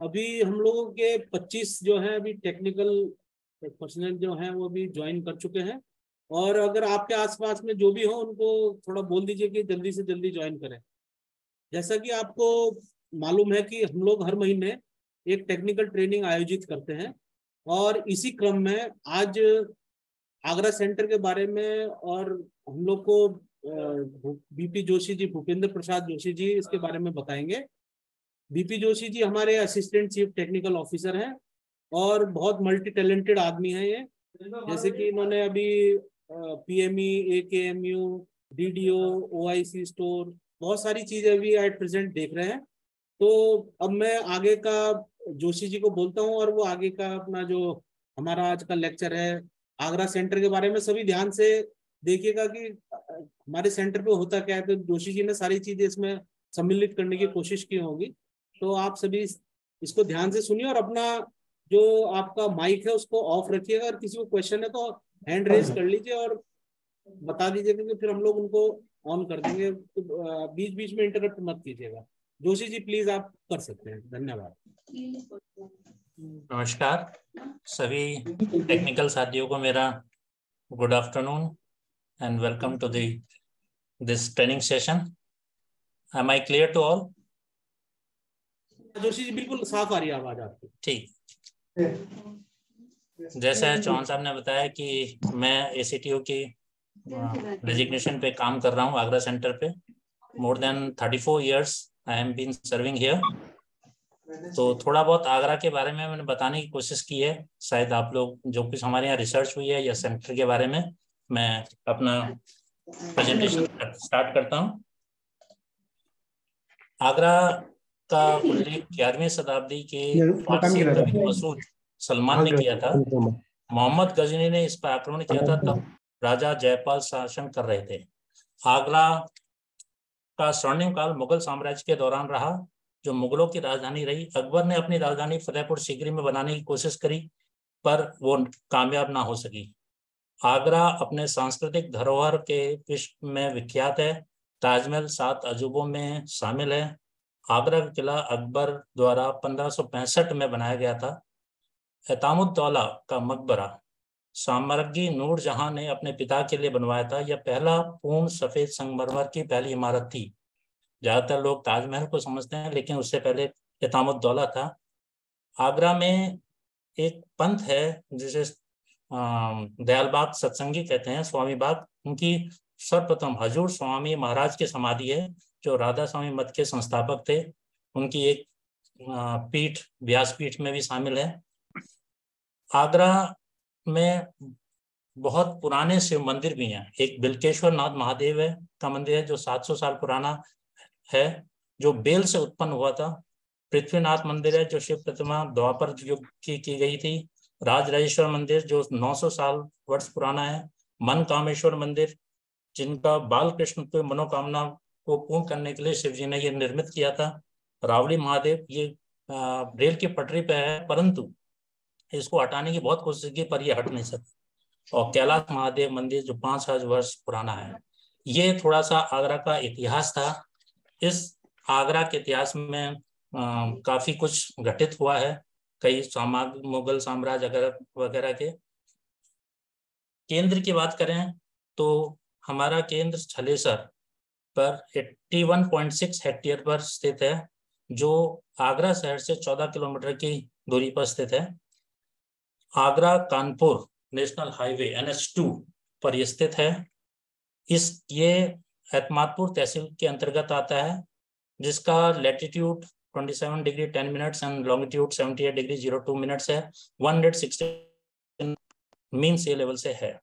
अभी हम लोगों के 25 जो है, अभी टेक्निकल पर्सनल जो है, वो अभी ज्वाइन कर चुके हैं। और अगर आपके आसपास में जो भी हो, उनको थोड़ा बोल दीजिए कि जल्दी से जल्दी ज्वाइन करें। जैसा कि आपको मालूम है कि हम लोग हर महीने एक टेक्निकल ट्रेनिंग आयोजित करते हैं। और इसी क्रम में आज आगरा सेंटर के बारे में और हम लोग को बीपी जोशी जी, भूपेंद्र प्रसाद जोशी जी इसके बारे में बताएँगे। बीपी जोशी जी हमारे असिस्टेंट चीफ टेक्निकल ऑफिसर हैं और बहुत मल्टी टैलेंटेड आदमी है ये। जैसे कि इन्होंने अभी P M E A K M U D D O I C store बहुत सारी चीज़ें अभी एट प्रेजेंट देख रहे हैं। तो अब मैं आगे का जोशी जी को बोलता हूँ और वो आगे का अपना जो हमारा आज का लेक्चर है आगरा सेंटर के बारे में सभी ध्यान से देखिएगा कि हमारे सेंटर पे होता क्या है। तो जोशी जी ने सारी चीज़ें इसमें सम्मिलित करने की कोशिश की होगी। तो आप सभी इसको ध्यान से सुनिए और अपना जो आपका माइक है उसको ऑफ़ रखिएगा। अगर किसी को क्वेश्चन है तो हैंड रेज कर लीजिए और बता दीजिएगा कि फिर हम लोग उनको ऑन कर देंगे। तो बीच बीच में इंटरप्ट मत कीजिएगा। जोशी जी प्लीज़ आप कर सकते हैं। धन्यवाद। नमस्कार। सभी टेक्निकल साथियों को मेरा good afternoon and welcome to this training session I clear to all Joshi ji बिल्कुल साफ़ आ रही है आवाज़ आपकी। ठीक। जैसा चौहान साहब ने बताया कि मैं एसीटीओ की रेजिग्नेशन पे काम कर रहा हूँ आगरा सेंटर पे। More than thirty four years I am been serving here तो थोड़ा बहुत आगरा के बारे में मैंने बताने की कोशिश की है। शायद आप लोग जो कुछ हमारे यहाँ रिसर्च हुई है या सेंटर के बारे में मैं अपना प्रेजेंटेशन स्टार्ट करता हूँ। आगरा का उल्लेख ग्यारहवीं शताब्दी के मसूद सलमान ने किया था। मोहम्मद गजनी ने इस पर आक्रमण किया था तब राजा जयपाल शासन कर रहे थे। आगरा का स्वर्णिम काल मुगल साम्राज्य के दौरान रहा जो मुगलों की राजधानी रही। अकबर ने अपनी राजधानी फतेहपुर सीकरी में बनाने की कोशिश करी पर वो कामयाब ना हो सकी। आगरा अपने सांस्कृतिक धरोहर के विश्व में विख्यात है। ताजमहल सात अजूबों में शामिल है। आगरा का किला अकबर द्वारा पंद्रह में बनाया गया था। एतामुद्दौला का मकबरा सामरगी नूर जहाँ ने अपने पिता के लिए बनवाया था, यह पहला पूर्ण सफ़ेद संगमरमर की पहली इमारत थी। ज़्यादातर लोग ताजमहल को समझते हैं, लेकिन उससे पहले एतामुद्दौला था। आगरा में एक पंथ है, जिसे दयालबाग सत्संगी कहते हैं, स्वामी बाग। उनकी सर्वप्रथम हजूर स्वामी महाराज की समाधि है। जो राधा स्वामी मत के संस्थापक थे, उनकी एक पीठ, व्यासपीठ में भी शामिल है। आगरा में बहुत पुराने शिव मंदिर भी हैं। एक बिल्केश्वर नाथ महादेव है, का मंदिर है, जो 700 साल पुराना है, जो बेल से उत्पन्न हुआ था। पृथ्वीनाथ मंदिर है, जो शिव प्रतिमा द्वापर युग की की गई थी। राजराजेश्वर मंदिर, जो 900 साल वर्ष पुराना है। मन कामेश्वर मंदिर, जिनका बाल कृष्ण के मनोकामना को पूर्ण करने के लिए शिव जी ने ये निर्मित किया था। रावली महादेव ये रेल की पटरी पे है परंतु इसको हटाने की बहुत कोशिश की पर ये हट नहीं सकता और कैलाश महादेव मंदिर जो पाँच हज़ार वर्ष पुराना है ये थोड़ा सा आगरा का इतिहास था। इस आगरा के इतिहास में आ, काफ़ी कुछ घटित हुआ है। कई मुगल साम्राज्य वगैरह के। केंद्र की बात करें तो हमारा केंद्र छलेसर पर 81.6 हेक्टेयर पर स्थित है, जो आगरा शहर से 14 किलोमीटर की दूरी पर स्थित है। Agra Kanpur national highway N पर स्थित है। इस, ये एतमादपुर तहसील के अंतर्गत आता है, जिसका latitude 27 degree 10 minutes and longitude 78 degree 02 minutes है। 160 मीन सी लेवल से है।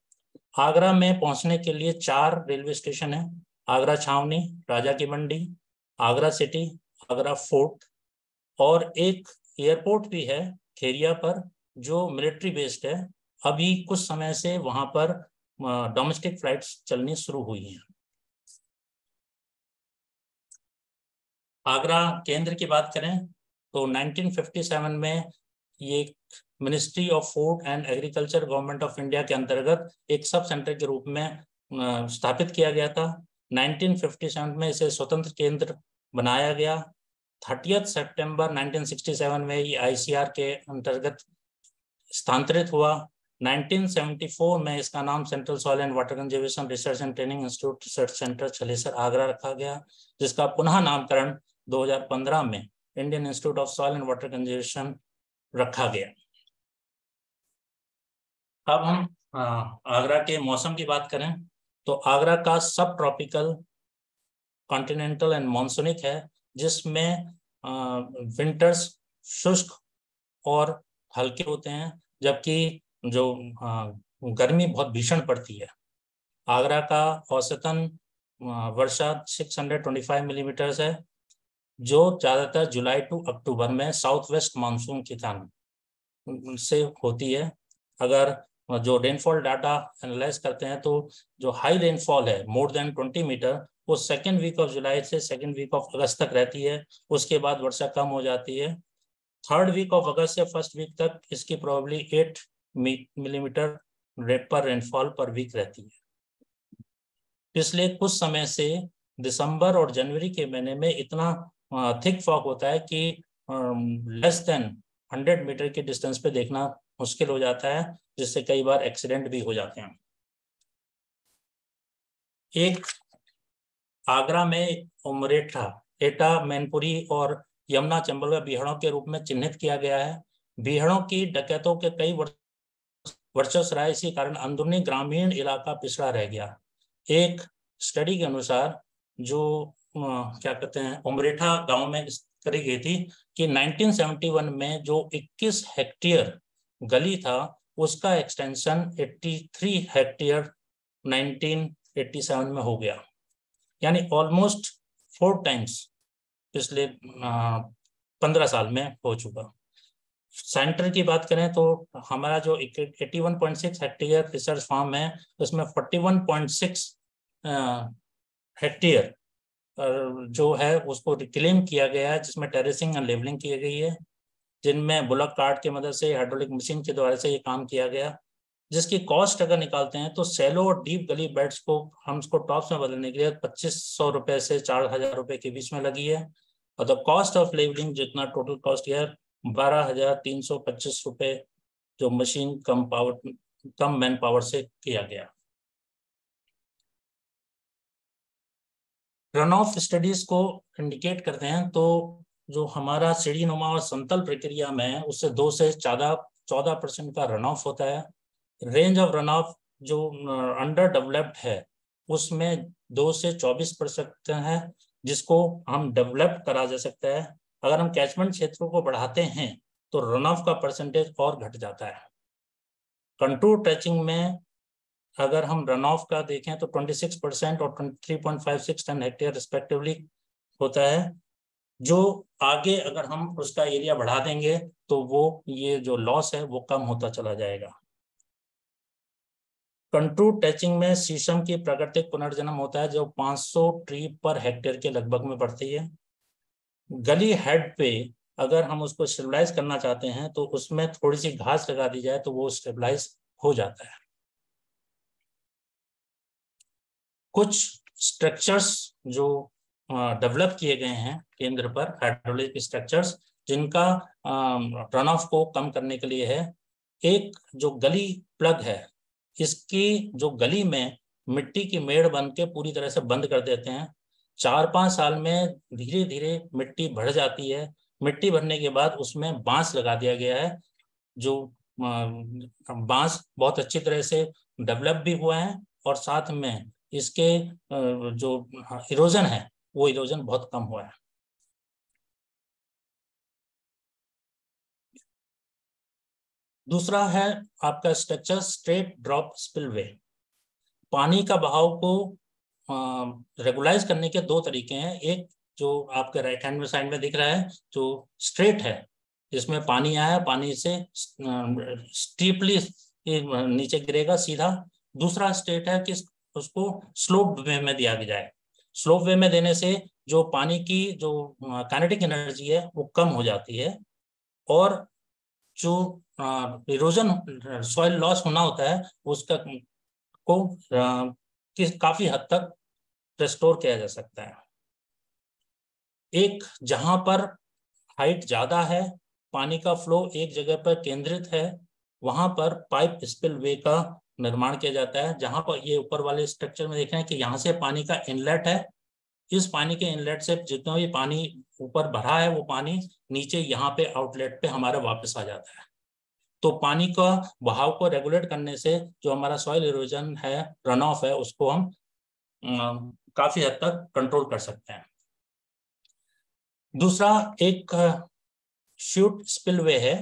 आगरा में पहुँचने के लिए चार रेलवे स्टेशन है। आगरा छावनी, राजा की मंडी, आगरा सिटी, आगरा फोर्ट और एक एयरपोर्ट भी है खेरिया पर, जो मिलिट्री बेस्ड है। अभी कुछ समय से वहाँ पर डोमेस्टिक फ्लाइट्स चलनी शुरू हुई हैं। आगरा केंद्र की बात करें तो 1957 में ये ministry of food and agriculture government of India के अंतर्गत एक सब सेंटर के रूप में स्थापित किया गया था। 1957 में इसे स्वतंत्र केंद्र बनाया गया। थर्टियथ सितंबर 1967 में ये आईसीआर के अंतर्गत स्थानांतरित हुआ। 1974 में इसका नाम central soil and water conservation research and training institute research centre Chhalesar, Agra रखा गया, जिसका पुनः नामकरण 2015 में Indian institute of soil and water conservation रखा गया। अब हम आगरा के मौसम की बात करें। तो आगरा का सब ट्रॉपिकल कॉन्टिनेंटल एंड मानसूनिक है, जिसमें विंटर्स शुष्क और हल्के होते हैं, जबकि जो गर्मी बहुत भीषण पड़ती है। आगरा का औसतन वर्षा 625 मिलीमीटर mm है, जो ज़्यादातर जुलाई टू अक्टूबर में साउथ वेस्ट मानसून के कारण से होती है। अगर जो रेनफॉल डाटा एनालाइज करते हैं तो जो हाई रेनफॉल है मोर देन 20 मीटर वो सेकेंड वीक ऑफ़ जुलाई से सेकेंड वीक ऑफ़ अगस्त तक रहती है। उसके बाद वर्षा कम हो जाती है। थर्ड वीक ऑफ़ अगस्त से फ़र्स्ट वीक तक इसकी probably eight millimetre per rainfall per week रहती है। पिछले कुछ समय से दिसंबर और जनवरी के महीने में इतना थिक फॉग होता है कि लेस देन हंड्रेड मीटर के डिस्टेंस पे देखना मुश्किल हो जाता है। जिससे कई बार एक्सीडेंट भी हो जाते हैं। एक आगरा में उमरेठा, एटा, मैनपुरी और यमुना चंबल व बिहड़ों के रूप में चिन्हित किया गया है। बिहड़ों की डकैतों के कई वर्चस्व रहा इसी कारण अंदरूनी ग्रामीण इलाका पिछड़ा रह गया। एक स्टडी के अनुसार जो क्या कहते हैं, उमरेठा गाँव में करी गई थी कि 1971 में जो 21 हेक्टेयर गली था उसका एक्सटेंशन 83 हेक्टेयर 1987 में हो गया। यानी ऑलमोस्ट फोर टाइम्स पिछले पंद्रह साल में हो चुका। सेंटर की बात करें तो हमारा जो 81.6 हेक्टेयर रिसर्च फार्म है, उसमें 41.6 हेक्टेयर जो है उसको रिक्लेम किया गया है, जिसमें टेरेसिंग एंड लेवलिंग की गई है। जिनमें बुलक कार्ड की मदद से हाइड्रोलिक मशीन के द्वारा से ये काम किया गया। जिसकी कॉस्ट अगर निकालते हैं तो सेलो और डीप गली बेड्स को हम उसको टॉप्स में बदलने के लिए पच्चीस सौ रुपए से चार हज़ार रुपए के बीच में लगी है। और द कॉस्ट ऑफ़ लेवलिंग जितना टोटल कॉस्ट है, बारह हज़ार तीन सौ पच्चीस रुपए जो मशीन कम पावर कम मैन पावर से किया गया। रन ऑफ़ स्टडीज़ को इंडिकेट करते हैं तो जो हमारा सीढ़ी नुमा और समतल प्रक्रिया में है, उससे दो से चौदह चौदह परसेंट का रन ऑफ़ होता है। रेंज ऑफ़ रन ऑफ़ जो अंडर डेवलप्ड है, उसमें दो से चौबीस परसेंट है, जिसको हम डेवलप करा जा सकता है। अगर हम कैचमेंट क्षेत्रों को बढ़ाते हैं तो रन ऑफ़ का परसेंटेज और घट जाता है। कंट्रोल टचिंग में अगर हम रन ऑफ़ का देखें तो 26 परसेंट और 23.56 टन हेक्टेयर रिस्पेक्टिवली होता है। जो आगे अगर हम उसका एरिया बढ़ा देंगे तो वो ये जो लॉस है, वो कम होता चला जाएगा। कंट्रू टचिंग में शीशम की प्राकृतिक पुनर्जन्म होता है, जो 500 ट्री पर हेक्टेयर के लगभग में पड़ती है। गली हेड पे अगर हम उसको स्टेबलाइज करना चाहते हैं तो उसमें थोड़ी सी घास लगा दी जाए तो वो स्टेबलाइज हो जाता है। कुछ स्ट्रक्चर्स जो डेवलप किए गए हैं केंद्र पर हाइड्रोलिक स्ट्रक्चर्स जिनका रन ऑफ़ को कम करने के लिए है। एक जो गली प्लग है, इसकी जो गली में मिट्टी की मेड़ बन के पूरी तरह से बंद कर देते हैं। चार पाँच साल में धीरे धीरे मिट्टी बढ़ जाती है। मिट्टी भरने के बाद उसमें बाँस लगा दिया गया है, जो बाँस बहुत अच्छी तरह से डेवलप भी हुआ है और साथ में इसके जो इरोजन है वो इरोजन बहुत कम हुआ है। दूसरा है आपका स्ट्रक्चर स्ट्रेट ड्रॉप स्पिलवे पानी का बहाव को रेगुलाइज करने के दो तरीके हैं। एक जो आपके राइट हैंड में साइड में दिख रहा है, जो स्ट्रेट है, जिसमें पानी आया, पानी से स्टीपली नीचे गिरेगा सीधा। दूसरा स्टेट है कि उसको स्लोप वे में दिया जाए स्लोप वे में देने से जो पानी की, जो काइनेटिक एनर्जी है, वो कम हो जाती है। और जो इरोजन, सॉइल लॉस होना होता है, उसका को कि काफ़ी हद तक रिस्टोर किया जा सकता है। एक, जहाँ पर हाइट ज़्यादा है, पानी का फ्लो एक जगह पर केंद्रित है, वहाँ पर पाइप स्पिल वे का निर्माण किया जाता है। जहाँ पर ये ऊपर वाले स्ट्रक्चर में देख रहे हैं कि यहाँ से पानी का इनलेट है। इस पानी के इनलेट से जितना भी पानी ऊपर भरा है, वो पानी नीचे यहाँ पे आउटलेट पे हमारा वापस आ जाता है। तो पानी का बहाव को रेगुलेट करने से जो हमारा सॉइल इरोजन है रन ऑफ़ है, उसको हम काफ़ी हद तक कंट्रोल कर सकते हैं। दूसरा एक शूट स्पिलवे है,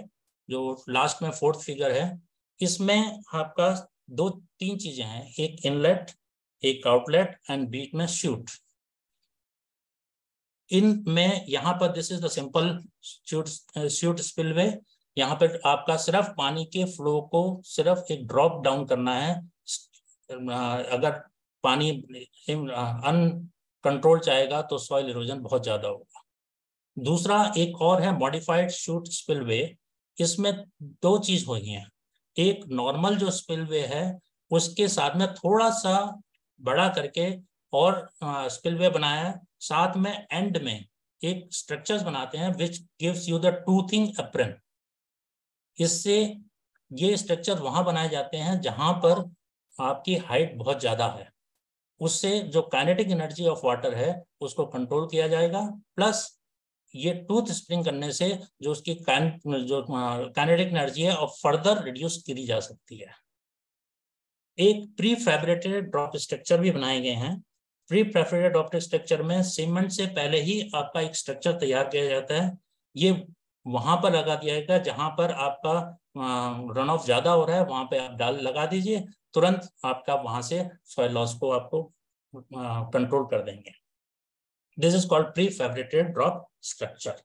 जो लास्ट में फोर्थ फिगर है। इसमें आपका दो तीन चीज़ें हैं, एक इनलेट एक आउटलेट एंड बीच में शूट इन में यहाँ पर this is the simple chute chute spillway यहाँ पर आपका सिर्फ़ पानी के फ्लो को सिर्फ़ एक ड्रॉप डाउन करना है। अगर पानी अनकंट्रोल चाहेगा तो सॉइल इरोजन बहुत ज़्यादा होगा। दूसरा एक और है मॉडिफाइड शूट स्पिलवे इसमें दो चीज़ हो गई है। एक नॉर्मल जो स्पिलवे है, उसके साथ में थोड़ा सा बड़ा करके और स्पिलवे बनाया है। साथ में एंड में एक स्ट्रक्चर्स बनाते हैं which gives you the toothing apron इससे ये स्ट्रक्चर वहाँ बनाए जाते हैं, जहाँ पर आपकी हाइट बहुत ज़्यादा है। उससे जो काइनेटिक एनर्जी ऑफ़ वाटर है, उसको कंट्रोल किया जाएगा। प्लस ये टूथ स्प्रिंग करने से जो उसकी जो काइनेटिक एनर्जी है और फर्दर रिड्यूस करी जा सकती है। एक प्री फैब्रेटेड ड्रॉप स्ट्रक्चर भी बनाए गए हैं। प्री फैब्रेटेड ड्रॉप स्ट्रक्चर में सीमेंट से पहले ही आपका एक स्ट्रक्चर तैयार किया जाता है। ये वहाँ पर लगा दिया जाएगा, जहाँ पर आपका रन ऑफ़ ज़्यादा हो रहा है, वहाँ पे आप डाल, लगा दीजिए, तुरंत आपका वहाँ से सॉइल लॉस को आपको कंट्रोल कर देंगे। This is called pre fabricated drop structure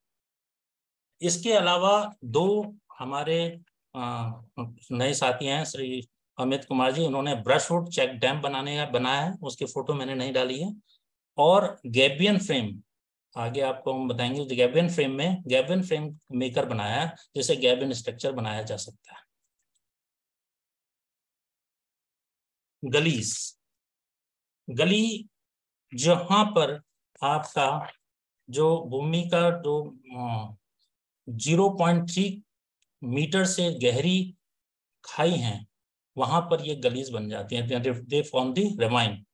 इसके अलावा दो हमारे नए साथी हैं, श्री अमित कुमार जी। उन्होंने ब्रशवुड चेक डैम बनाने का, बनाया है। उसकी फ़ोटो मैंने नहीं डाली है। और गैबियन फ्रेम आगे आपको हम बताएँगे। गैबियन फ्रेम में गैबियन फ्रेम मेकर बनाया है, जिसे गैबियन स्ट्रक्चर बनाया जा सकता है। गलीस। गली जहाँ पर आपका जो भूमि का जो ज़ीरो पॉइंट थ्री मीटर से गहरी खाई है, वहाँ पर ये गलीज बन जाती है। दे फॉर्म दी रेमाइन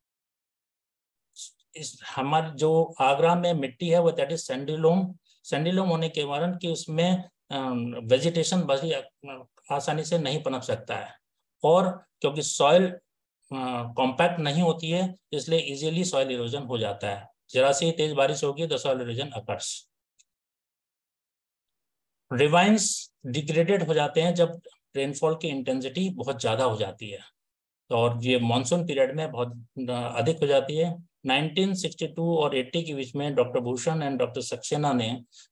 इस, हमारे जो आगरा में मिट्टी है, वो दैट इज़ सैंडिलोम सैंडिलोम होने के कारण कि उसमें वेजिटेशन बड़ी आसानी से नहीं पनप सकता है। और क्योंकि सॉइल कॉम्पैक्ट नहीं होती है, इसलिए इजीली सॉइल इरोजन हो जाता है। जरा सी तेज बारिश होगी तो इरोजन अकर्स रिवाइंस डिग्रेडेड हो जाते हैं जब रेनफॉल की इंटेंसिटी बहुत ज़्यादा हो जाती है। और ये मानसून पीरियड में बहुत अधिक हो जाती है। 1962 और 80 के बीच में doctor Bhushan and doctor Saxena ने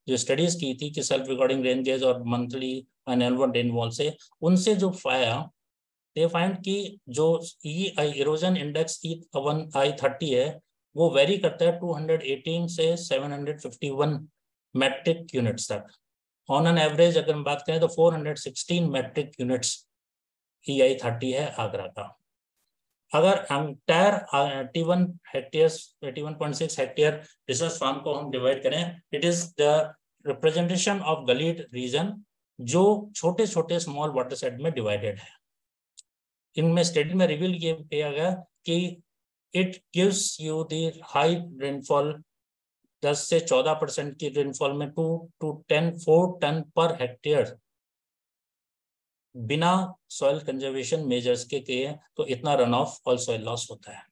जो स्टडीज़ की थी कि सेल्फ रिकॉर्डिंग रेंजेस और मंथली एनुअल रेनफॉल से, उनसे जो पाया दे फाइंड कि जो E I erosion index E one I thirty है वो वेरी करता है 218 से 751 मैट्रिक यूनिट्स तक। ऑन एन एवरेज अगर हम बात करें तो 416 metric units E I thirty है आगरा का। अगर हम टायर T one hectare eighty one point six hectare research farm को हम डिवाइड करें it is the representation of gullied region जो छोटे छोटे स्मॉल वाटर सेट में डिवाइडेड है। इनमें स्टडी में रिवील किया गया कि it gives you the high rainfall 10 से 14 परसेंट की रेनफॉल में two two ten four ton per hectare बिना सॉइल कंजर्वेशन मेजर्स के किए तो इतना रन ऑफ़ और सॉइल लॉस होता है।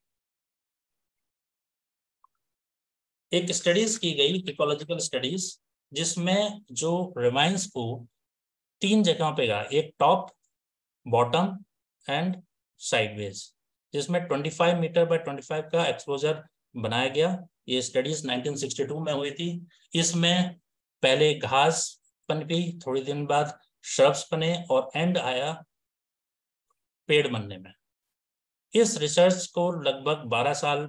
एक स्टडीज़ की गई इकोलॉजिकल स्टडीज़ जिसमें जो रिमाइंस को तीन जगह पे गया, एक टॉप बॉटम एंड साइडवेज जिसमें 25 मीटर बाय 25 का एक्सपोजर बनाया गया। ये स्टडीज़ 1962 में हुई थी। इसमें पहले घास पनपी थोड़ी दिन बाद श्रब्स बने और एंड आया पेड़ बनने में। इस रिसर्च को लगभग 12 साल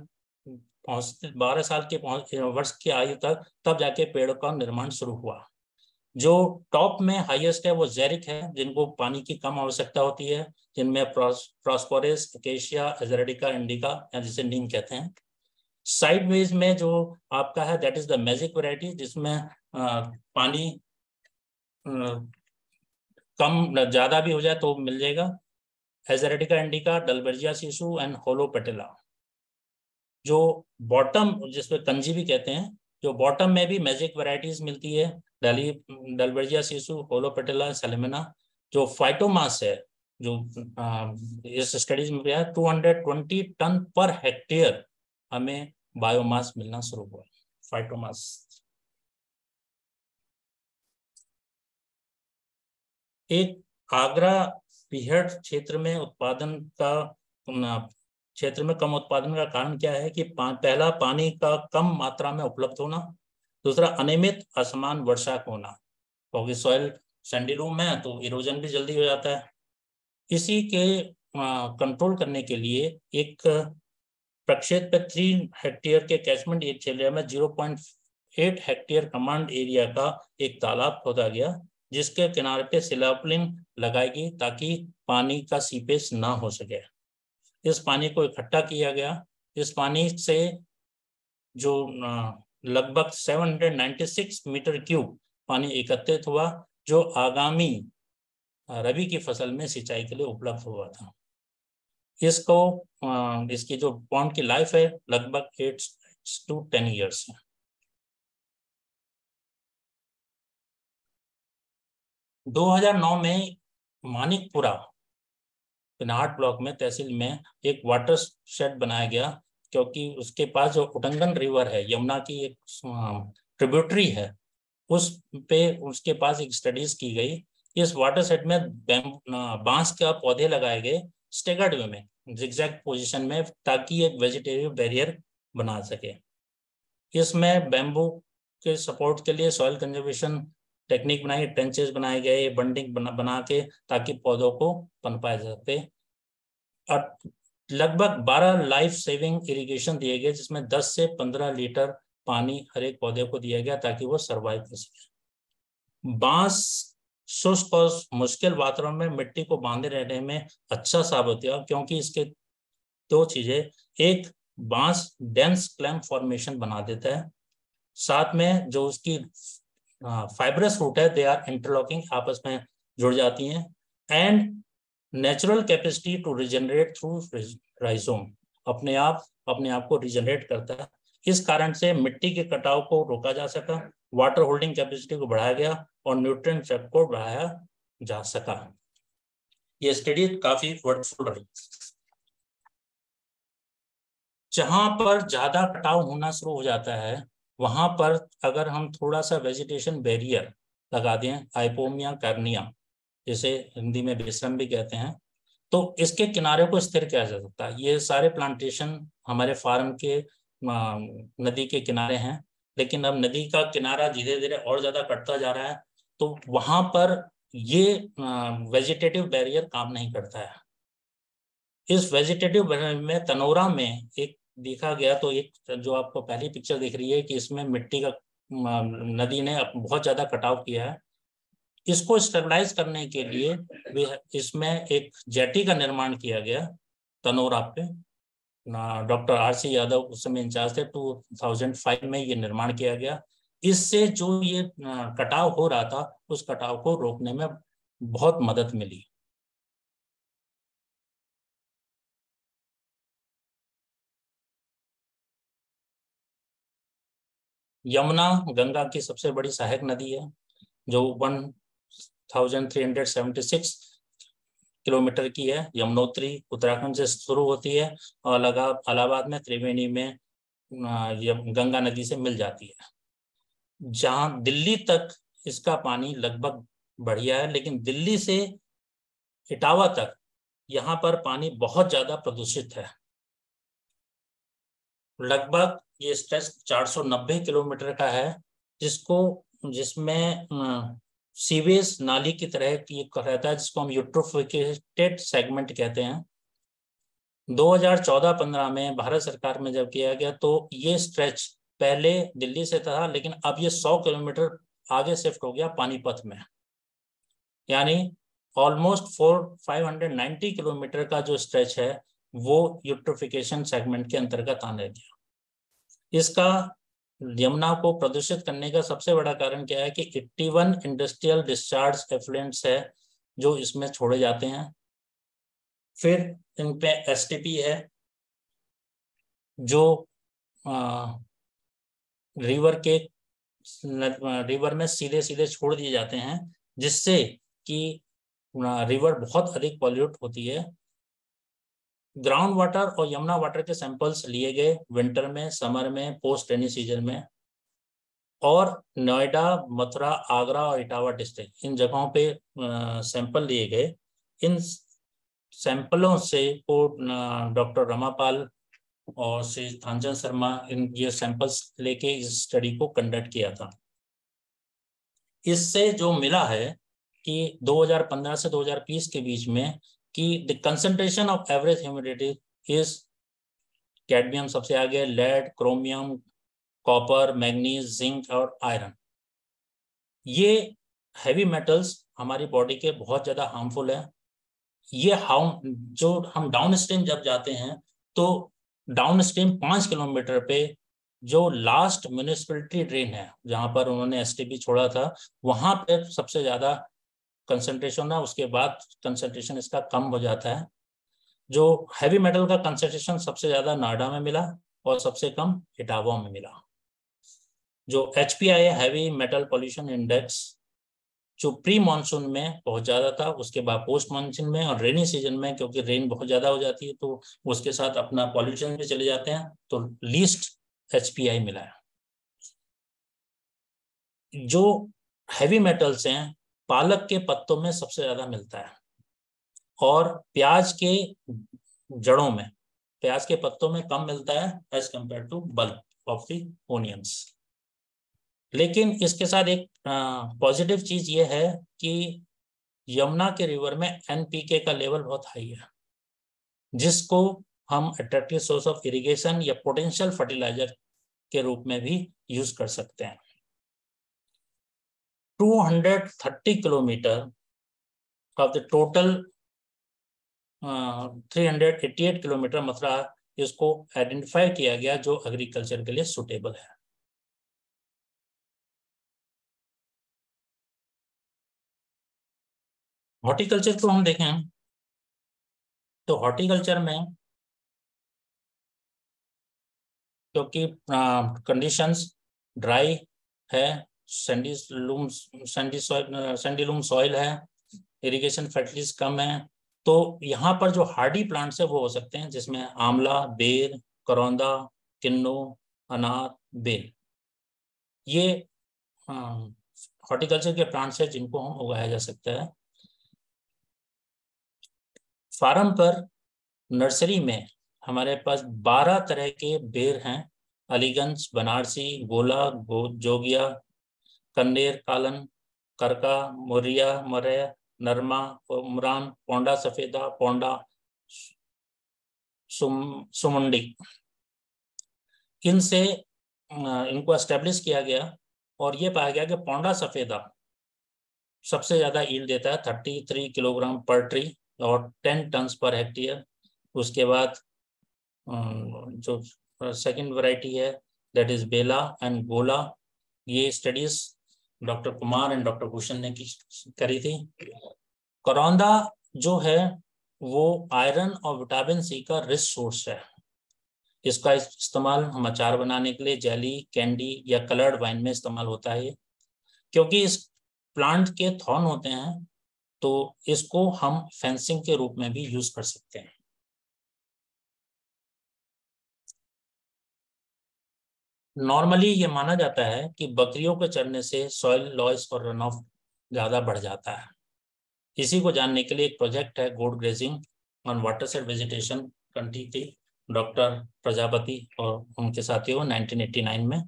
पहुँच, बारह साल के वर्ष की आयु तक, तब जाके पेड़ का निर्माण शुरू हुआ। जो टॉप में हाईएस्ट है, वो जेरिक है, जिनको पानी की कम आवश्यकता होती है, जिनमें प्रॉस्पोरिस एकेशिया एजरेडिका इंडिका, या जिसे नीम कहते हैं। साइडवेज में जो आपका है that is the magic variety जिसमें पानी कम ज़्यादा भी हो जाए तो मिल जाएगा। एजरेटिका, इंडिका, डलबर्जिया शिशु एंड होलोपेटेला। जो बॉटम जिसपे कंजी भी कहते हैं, जो बॉटम में भी मैजिक वैरायटीज मिलती है डेली डलबर्जिया सीसु होलोपेटेला सेलेमिना जो फाइटोमास है जो आ, इस स्टडीज़ में गया 220 टन पर हेक्टेयर हमें बायोमास मिलना शुरू हुआ फाइटोमास एक आगरा बिहड़ क्षेत्र में उत्पादन का क्षेत्र में कम उत्पादन का कारण क्या है कि पहला पानी का कम मात्रा में उपलब्ध होना दूसरा, अनियमित असमान वर्षा होना क्योंकि सॉइल सैंडीलूम है तो इरोजन भी जल्दी हो जाता है। इसी के कंट्रोल करने के लिए एक प्रक्षेत्र पे थ्री हेक्टेयर के कैचमेंट एरिया में zero point eight hectare command area का एक तालाब खोदा गया, जिसके किनारे पे सिलापलिन लगाएगी ताकि पानी का सीपेज ना हो सके। इस पानी को इकट्ठा किया गया। इस पानी से जो लगभग 796 मीटर क्यूब पानी एकत्रित हुआ, जो आगामी रबी की फ़सल में सिंचाई के लिए उपलब्ध हुआ था। इसको इसकी जो पॉन्ड की लाइफ है, लगभग एट टू टेन ईयर्स है। दो हज़ार नौ में मानिकपुरा पिनाहट ब्लॉक में तहसील में एक वाटर शेड बनाया गया क्योंकि उसके पास जो उटंगन रिवर है, यमुना की एक ट्रिब्यूटरी है, उस पे उसके पास एक स्टडीज़ की गई। इस वाटर सेट में बाँस का पौधे लगाए गए स्टेगर्ड वे में जिग्जैक्ट पोजीशन में, ताकि एक वेजिटेरियन बैरियर बना सके। इसमें बैम्बू के सपोर्ट के लिए सॉइल कंजर्वेशन टेक्निक बनाई ट्रेंचेस बनाए गए बंडिंग बना बना के, ताकि पौधों को पनपाए जा सके। लगभग 12 लाइफ सेविंग इरिगेशन दिए गए, जिसमें 10 से 15 लीटर पानी हर एक पौधे को दिया गया ताकि वो सरवाइव कर सके। बाँस शुष्क और मुश्किल वातावरण में मिट्टी को बांधे रहने में अच्छा साबित हुआ, क्योंकि इसके दो चीज़ें, एक, बाँस डेंस क्लैम फॉर्मेशन बना देता है। साथ में जो उसकी फाइब्रस रूट है दे आर इंटरलॉकिंग आपस में जुड़ जाती हैं। And natural capacity to regenerate through rhizome. अपने आप अपने आप को रिजनरेट करता है। इस कारण से मिट्टी के कटाव को रोका जा सका, वाटर होल्डिंग कैपेसिटी को बढ़ाया गया और न्यूट्रिएंट चेक को बढ़ाया जा सका। ये स्टडी काफ़ी वर्डफुल रही। जहाँ पर ज़्यादा कटाव होना शुरू हो जाता है, वहाँ पर अगर हम थोड़ा सा वेजिटेशन बैरियर लगा दें आइपोमिया कार्निया जिसे हिंदी में बेसरम भी कहते हैं तो इसके किनारे को स्थिर किया जा सकता है। ये सारे प्लांटेशन हमारे फार्म के नदी के किनारे हैं, लेकिन अब नदी का किनारा धीरे धीरे और ज़्यादा कटता जा रहा है तो वहाँ पर ये वेजिटेटिव बैरियर काम नहीं करता है। इस वेजिटेटिव बैरियर में तनोरा में एक देखा गया तो एक जो आपको पहली पिक्चर दिख रही है कि इसमें मिट्टी का नदी ने बहुत ज़्यादा कटाव किया है। इसको स्टेबलाइज करने के लिए इसमें एक जेटी का निर्माण किया गया तनोरा पे। डॉक्टर आर सी यादव उस समय इंचार्ज थे 2005 में ये निर्माण किया गया। इससे जो ये कटाव हो रहा था उस कटाव को रोकने में बहुत मदद मिली। यमुना गंगा की सबसे बड़ी सहायक नदी है जो one thousand three hundred seventy six kilometre की है। यमुनोत्री उत्तराखंड से शुरू होती है और अलाहाबाद में, त्रिवेणी में गंगा नदी से मिल जाती है। जहाँ दिल्ली तक इसका पानी लगभग बढ़िया है, लेकिन दिल्ली से इटावा तक यहाँ पर पानी बहुत ज़्यादा प्रदूषित है। लगभग ये स्ट्रेच 490 किलोमीटर का है, जिसको, जिसमें सीवेज नाली की तरह की रहता है जिसको हम यूट्रोफिकेटेड सेगमेंट कहते हैं। 2014-15 में भारत सरकार में जब किया गया तो ये स्ट्रेच पहले दिल्ली से था, लेकिन अब ये 100 किलोमीटर आगे शिफ्ट हो गया पानीपत में। यानी ऑलमोस्ट फोर 590 किलोमीटर का जो स्ट्रेच है, वो यूट्रोफिकेशन सेगमेंट के अंतर्गत आने गया। इसका यमुना को प्रदूषित करने का सबसे बड़ा कारण क्या है कि 81 इंडस्ट्रियल डिस्चार्ज एफ्लुएंट्स है जो इसमें छोड़े जाते हैं। फिर इन पे एस है जो आ, रिवर के रिवर में सीधे सीधे छोड़ दिए जाते हैं जिससे कि रिवर बहुत अधिक पॉल्यूट होती है। ग्राउंड वाटर और यमुना वाटर के सैंपल्स लिए गए विंटर में समर में पोस्ट रेनी सीज़न में और नोएडा, मथुरा, आगरा और इटावा डिस्ट्रिक्ट इन जगहों पे सैंपल लिए गए। इन सैंपलों से को डॉक्टर रमापाल और श्री थानचंद शर्मा इन ये सैंपल्स लेके इस स्टडी को कंडक्ट किया था। इससे जो मिला है कि 2015 से 2020 के बीच में कि the concentration of average humidity is cadmium सबसे आगे lead chromium copper manganese zinc और आयरन ये हैवी मेटल्स हमारी बॉडी के बहुत ज़्यादा हार्मफुल है। ये हाउ जो हम डाउन स्ट्रीम जब जाते हैं तो डाउन स्ट्रीम पाँच किलोमीटर पे जो लास्ट म्यूनिसपैलिटी ड्रेन है, जहाँ पर उन्होंने एस छोड़ा था, वहाँ पे सबसे ज़्यादा कंसंट्रेशन है उसके बाद कंसंट्रेशन इसका कम हो जाता है। जो हैवी मेटल का कंसंट्रेशन सबसे ज़्यादा नाडा में मिला और सबसे कम इटावा में मिला। जो H P I heavy metal pollution index जो प्री मानसून में बहुत ज़्यादा था, उसके बाद पोस्ट मानसून में और रेनी सीज़न में, क्योंकि रेन बहुत ज़्यादा हो जाती है तो उसके साथ अपना पॉल्यूशन भी चले जाते हैं तो लीस्ट एच पी आई मिला है। जो हैवी मेटल्स हैं पालक के पत्तों में सबसे ज़्यादा मिलता है। और प्याज के जड़ों में, प्याज के पत्तों में कम मिलता है as compare to bulb of the onions लेकिन इसके साथ एक पॉजिटिव चीज़ ये है कि यमुना के रिवर में एनपीके का लेवल बहुत हाई है, जिसको हम अट्रैक्टिव सोर्स ऑफ़ इरिगेशन या पोटेंशियल फर्टिलाइज़र के रूप में भी यूज़ कर सकते हैं। 230 kilometre of the total uh, 388 kilometre Mathura इसको आइडेंटिफाई किया गया जो एग्रीकल्चर के लिए सुटेबल है हॉर्टिकल्चर को हम देखें तो हॉर्टिकल्चर में क्योंकि कंडीशंस ड्राई है sandy loam sandy soil sandy loam soil है इरिगेशन फैसिलिटीज़ कम है तो यहाँ पर जो हार्डी प्लांट्स है, वो हो सकते हैं, जिसमें आंवला, बेर, करौंदा, किन्नो, अनार, बेल। ये हॉर्टिकल्चर के प्लांट्स है जिनको हम उगाया जा सकता है। फार्म पर नर्सरी में हमारे पास 12 तरह के बेर हैं, अलीगंज, बनारसी, गोला, गो, जोगिया कन्नेर, कालन, करका, मोरिया, मरय, नरमा, उमरान, पोंडा, सफेदा, पोंडा सुम सुमुंडी। इनसे इनको एस्टेब्लिश किया गया और ये पाया गया कि पोंडा सफेदा सबसे ज़्यादा ईल्ड देता है thirty three kilogram per tree और टेन टन्स पर हेक्टेयर उसके बाद जो सेकंड वैरायटी है that is Bela and Gola, ये studies doctor Kumar and doctor Bhushan ने की, करी थी। करौंदा जो है, वो आयरन और विटामिन सी का रिच सोर्स है। इसका इस्तेमाल हम अचार बनाने के लिए जेली, कैंडी या कलर्ड वाइन में इस्तेमाल होता है क्योंकि इस प्लांट के थॉर्न होते हैं तो इसको हम फेंसिंग के रूप में भी यूज़ कर सकते हैं। नॉर्मली ये माना जाता है कि बकरियों के चरने से सॉइल लॉइस और रन ऑफ़ ज़्यादा बढ़ जाता है। इसी को जानने के लिए एक प्रोजेक्ट है goat grazing on watershed vegetation country थी डॉक्टर प्रजापति और उनके साथियों 1989 में।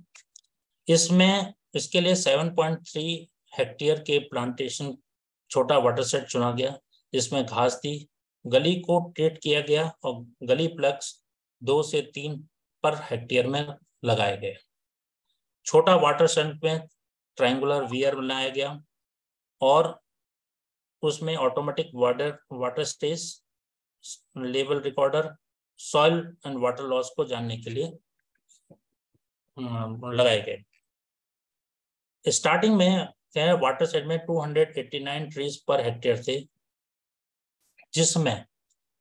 इसमें, इसके लिए 7.3 हेक्टेयर के प्लांटेशन छोटा वाटर सेट चुना गया। जिसमें घास थी, गली को ट्रीट किया गया और गली प्लग्स दो से तीन पर हेक्टेयर में लगाए गए। छोटा वाटर सेंट में ट्रायंगुलर वियर बनाया गया और उसमें automatic water water stage level recorder soil and water loss को जानने के लिए लगाए गए। स्टार्टिंग में वाटर साइड में 289 ट्रीज पर हेक्टेयर थे, जिसमें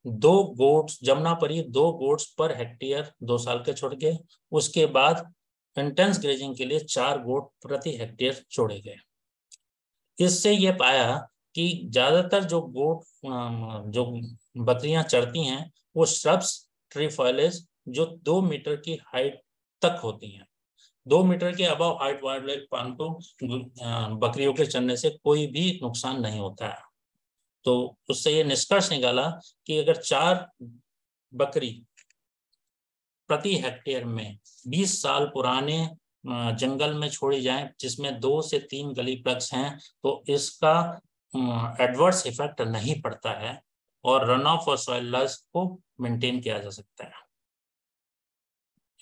दो गोट्स, जमुना परी दो गोट्स पर हेक्टेयर दो साल के छोड़ गए। उसके बाद इंटेंस ग्रेजिंग के लिए चार गोट प्रति हेक्टेयर छोड़े गए। इससे यह पाया कि ज़्यादातर जो गोट जो बकरियाँ चढ़ती हैं, वो श्रब्स ट्री फॉयलेज जो दो मीटर की हाइट तक होती हैं। दो मीटर के अबाव हाइट वाले पान को बकरियों के चढ़ने से कोई भी नुकसान नहीं होता है। तो उससे ये निष्कर्ष निकाला कि अगर चार बकरी प्रति हेक्टेयर में 20 साल पुराने जंगल में छोड़ी जाए, जिसमें दो से तीन गली प्लग्स हैं तो इसका एडवर्स इफ़ेक्ट नहीं पड़ता है और रन ऑफ़ और सॉइल लॉस को मेंटेन किया जा सकता है।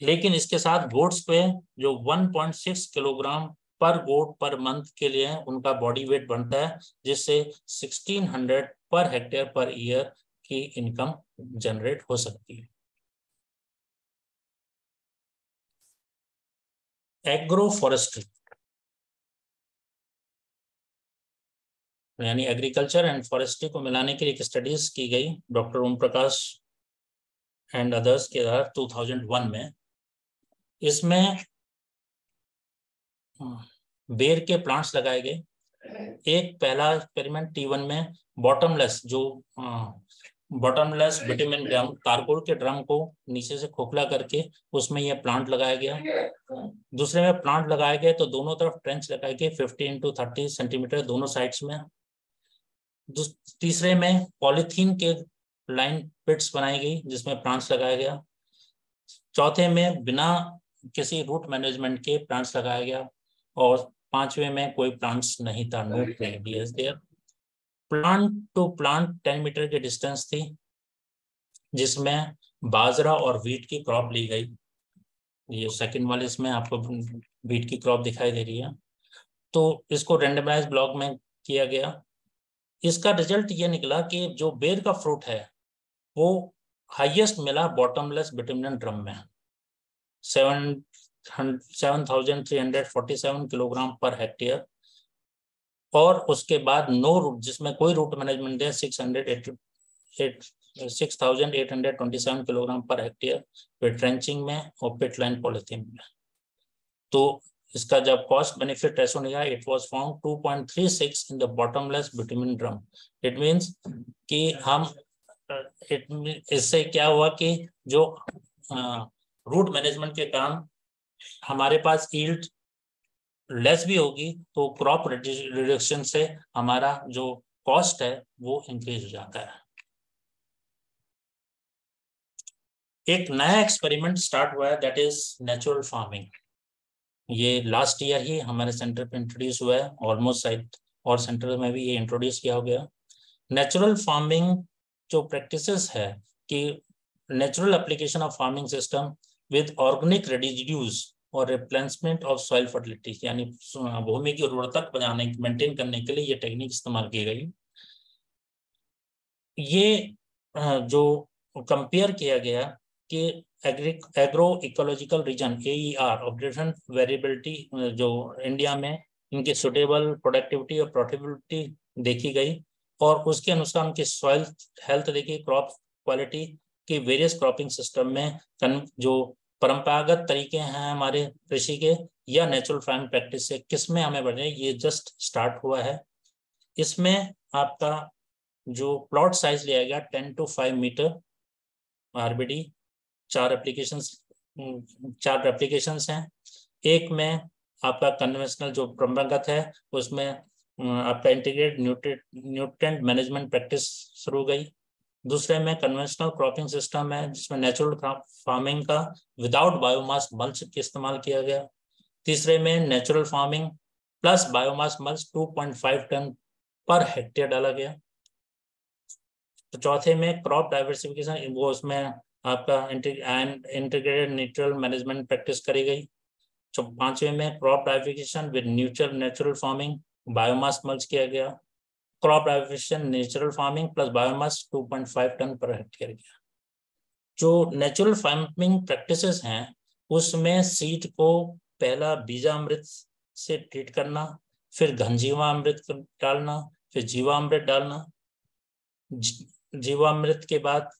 लेकिन इसके साथ गोड्स पे जो 1.6 किलोग्राम पर गोट पर मंथ के लिए उनका बॉडी वेट बनता है, जिससे 1600 पर हेक्टेयर पर ईयर की इनकम जनरेट हो सकती है। एग्रो फॉरेस्ट्री यानी एग्रीकल्चर एंड फॉरेस्ट्री को मिलाने के लिए एक स्टडीज़ की गई doctor Om Prakash and others के द्वारा 2001 में। इसमें बेर के प्लांट्स लगाए गए। एक पहला एक्सपेरिमेंट टी वन में बॉटमलेस जो बॉटमलेस विटामिन ड्रम कारकोल के ड्रम को नीचे से खोखला करके उसमें यह प्लांट लगाया गया। दूसरे में प्लांट लगाए गए तो दोनों तरफ़ ट्रेंच लगाए गए फिफ्टी इंटू थर्टी सेंटीमीटर दोनों साइड्स में। तीसरे में पॉलिथीन के लाइन पिट्स बनाई गई, जिसमें प्लांट्स लगाया गया। चौथे में बिना किसी रूट मैनेजमेंट के प्लांट्स लगाया गया। और पांचवे में कोई प्लांट्स नहीं था no there plant to plant ten metre की डिस्टेंस थी जिसमें बाजरा और वीट की क्रॉप ली गई। ये सेकंड वाले इसमें आपको वीट की क्रॉप दिखाई दे रही है। तो इसको रेंडमाइज ब्लॉक में किया गया। इसका रिज़ल्ट ये निकला कि जो बेर का फ्रूट है वो हाईएस्ट मिला बॉटमलेस बिटमिन ड्रम में। Seven seven thousand three hundred forty seven kilogram per hectare और उसके बाद नो रूट जिसमें कोई रूट मैनेजमेंट है सिक्स किलोग्राम पर हेक्टेयर फिर ट्रेंचिंग में और पिट लाइन पॉलिथीन में। तो इसका जब कॉस्ट बेनिफिट रेशो निकला it was found 2.36 in the bottomless bitumen drum it means कि हम इट इससे क्या हुआ कि जो रूट मैनेजमेंट के कारण हमारे पास ईल्ड लेस भी होगी तो क्रॉप रिडक्शन से हमारा जो कॉस्ट है, वो इंक्रीज हो जाता है। एक नया एक्सपेरिमेंट स्टार्ट हुआ है दैट इज़ नेचुरल फ़ार्मिंग ये लास्ट ईयर ही हमारे सेंटर पे इंट्रोड्यूस हुआ है ऑलमोस्ट साइड और सेंटर में भी ये इंट्रोड्यूस किया हो गया। नेचुरल फ़ार्मिंग जो प्रैक्टिसेस है, कि natural application of farming system with organic residues और रिप्लेसमेंट ऑफ़ सॉइल फर्टिलिटी यानी भूमि की उर्वरता बनाने मेंटेन करने के लिए ये टेक्निक इस्तेमाल की गई। ये जो कंपेयर किया गया कि agro ecological region A R operation variability जो इंडिया में इनकी सुटेबल प्रोडक्टिविटी और प्रोटेबिलिटी देखी गई और उसके अनुसार उनकी सॉइल हेल्थ देखी क्रॉप क्वालिटी की वेरियस क्रॉपिंग सिस्टम में जो परंपरागत तरीके हैं हमारे कृषि के, या नेचुरल फ़ार्मिंग प्रैक्टिस से, किसमें हमें बढ़े ये जस्ट स्टार्ट हुआ है। इसमें आपका जो प्लॉट साइज़ लिया गया ten two five metre RBD चार एप्लीकेशन चार एप्लीकेशन हैं। एक में आपका कन्वेंशनल जो परंपरागत है, उसमें आपका इंटीग्रेट न्यूट्रेंट मैनेजमेंट प्रैक्टिस शुरू गई। दूसरे में कन्वेंशनल क्रॉपिंग सिस्टम है, जिसमें नेचुरल फ़ार्मिंग का विदाउट बायोमास मल्च इस्तेमाल किया गया। तीसरे में natural farming plus biomass mulch 2.5 tonne पर हेक्टेयर डाला गया। तो चौथे में क्रॉप डाइवर्सिफिकेशन वो उसमें आपका इंटीग्रेटेड न्यूट्रल मैनेजमेंट प्रैक्टिस करी गई। तो पांचवे में crop diversification with neutral natural farming biomass mulch किया गया। Crop diversification natural farming plus biomass 2.5 tonne पर हेक्टेयर गया जो नेचुरल फ़ार्मिंग प्रैक्टिसेस हैं, उसमें सीड को पहला बीजामृत से ट्रीट करना, फिर घनजीवामृत डालना, फिर जीवामृत डालना। जीवामृत के बाद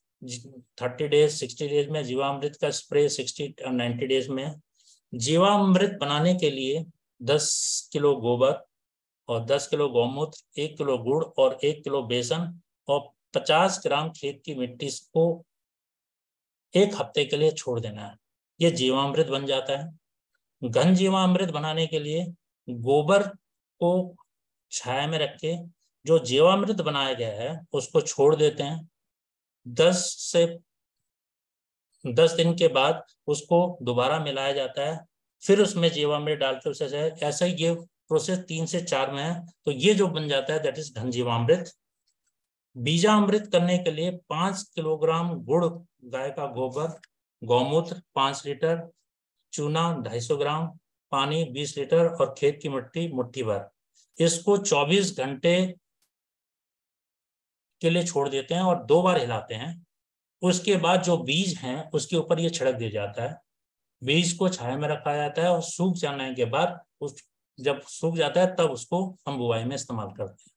थर्टी डेज़ सिक्सटी डेज़ में जीवामृत का स्प्रे सिक्सटी नाइन्टी डेज़ में। जीवामृत बनाने के लिए दस किलो गोबर और दस किलो गौमूत्र, एक किलो गुड़ और एक किलो बेसन और पचास ग्राम खेत की मिट्टी को एक हफ़्ते के लिए छोड़ देना है। ये जीवामृत बन जाता है। घन जीवामृत बनाने के लिए गोबर को छाया में रख के जो जीवामृत बनाया गया है, उसको छोड़ देते हैं। दस से दस दिन के बाद उसको दोबारा मिलाया जाता है। फिर उसमें जीवामृत डाल के उसे ऐसा ही ये प्रोसेस तीन से चार में है तो ये जो बन जाता है दैट इज़ घन जीवामृत बीजामृत करने के लिए पाँच किलोग्राम गुड़, गाय का गोबर, गौमूत्र पाँच लीटर, चूना ढाई सौ ग्राम, पानी बीस लीटर और खेत की मिट्टी मुट्ठी भर। इसको 24 घंटे के लिए छोड़ देते हैं और दो बार हिलाते हैं। उसके बाद जो बीज हैं, उसके ऊपर ये छिड़क दिया जाता है। बीज को छाया में रखा जाता है और सूख जाने के बाद उस जब सूख जाता है, तब उसको हम बुआई में इस्तेमाल करते हैं।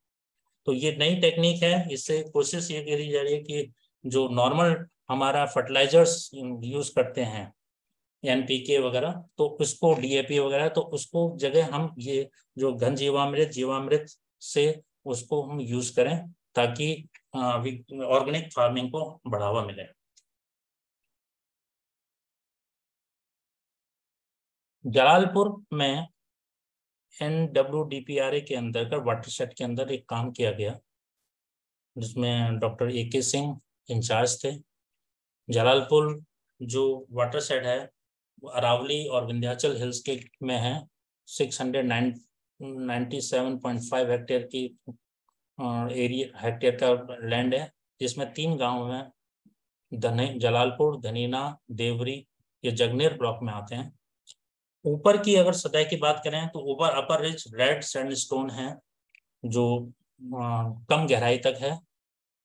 तो ये नई टेक्निक है। इससे कोशिश ये करी जा रही है कि जो नॉर्मल हमारा फर्टिलाइजर्स यूज़ करते हैं एनपीके वगैरह तो उसको डीएपी वगैरह तो उसको जगह हम ये जो घन जीवामृत जीवामृत से उसको हम यूज़ करें ताकि ऑर्गेनिक फ़ार्मिंग को बढ़ावा मिले। जलालपुर में N W D P R A के अंदर का वाटर सेट के अंदर एक काम किया गया, जिसमें डॉक्टर ए के सिंह इंचार्ज थे, जलालपुर जो वाटर सेट है अरावली और विंध्याचल हिल्स के में है six hundred ninety seven point five hectare की एरिया हेक्टेयर का लैंड है, जिसमें तीन गाँव हैं, धने, जलालपुर, धनीना, देवरी, ये जगनेर ब्लॉक में आते हैं। ऊपर की अगर सतह की बात करें तो ऊपर अपर रिच रेड सैंडस्टोन है जो आ, कम गहराई तक है।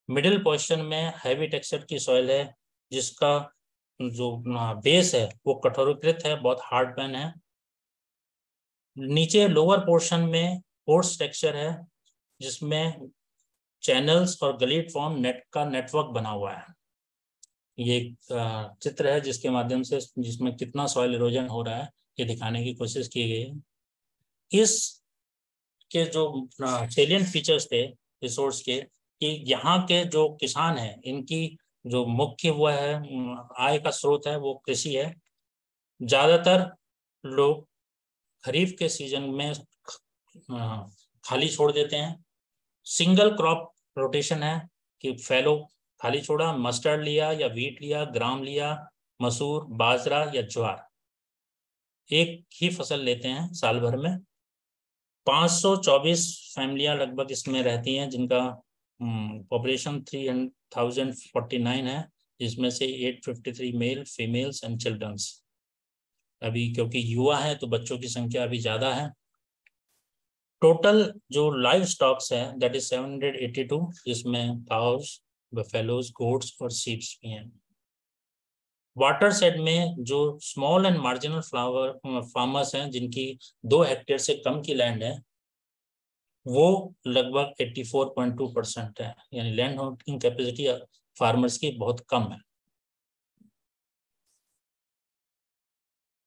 मिडिल पोर्शन में हैवी टेक्सचर की सॉइल है जिसका जो बेस है वो कठोरीकृत है बहुत हार्ड पैन है। नीचे लोअर पोर्शन में पोर्स टेक्सचर है जिसमें चैनल्स और गलीट फॉर्म नेट का नेटवर्क बना हुआ है। ये एक चित्र है जिसके माध्यम से जिसमें कितना सॉइल इरोजन हो रहा है। ये दिखाने की कोशिश की गई है। इस के जो सेलियन फीचर्स थे रिसोर्स के, कि यहाँ के जो किसान हैं, इनकी जो मुख्य वो है, आय का स्रोत है, वो कृषि है। ज़्यादातर लोग खरीफ के सीज़न में खाली छोड़ देते हैं। सिंगल क्रॉप रोटेशन है कि फैलो, खाली छोड़ा मस्टर्ड लिया या वीट लिया ग्राम लिया, मसूर, बाजरा या ज्वार। एक ही फ़सल लेते हैं साल भर में। 524 फैमिलियाँ लगभग इसमें रहती हैं, जिनका population three thousand forty nine है, जिसमें से 853 मेल फीमेल्स एंड चिल्ड्रंस अभी क्योंकि युवा है तो बच्चों की संख्या अभी ज़्यादा है। टोटल जो लाइव स्टॉक्स है दैट इज़ 782 जिसमें काउस बफेलोज गोट्स और सीप्स भी हैं। वाटर सेट में जो small and marginal flower farmers हैं, जिनकी दो हेक्टेयर से कम की लैंड है, वो लगभग 84.2 परसेंट है। यानी लैंड होल्डिंग कैपेसिटी फार्मर्स की बहुत कम है।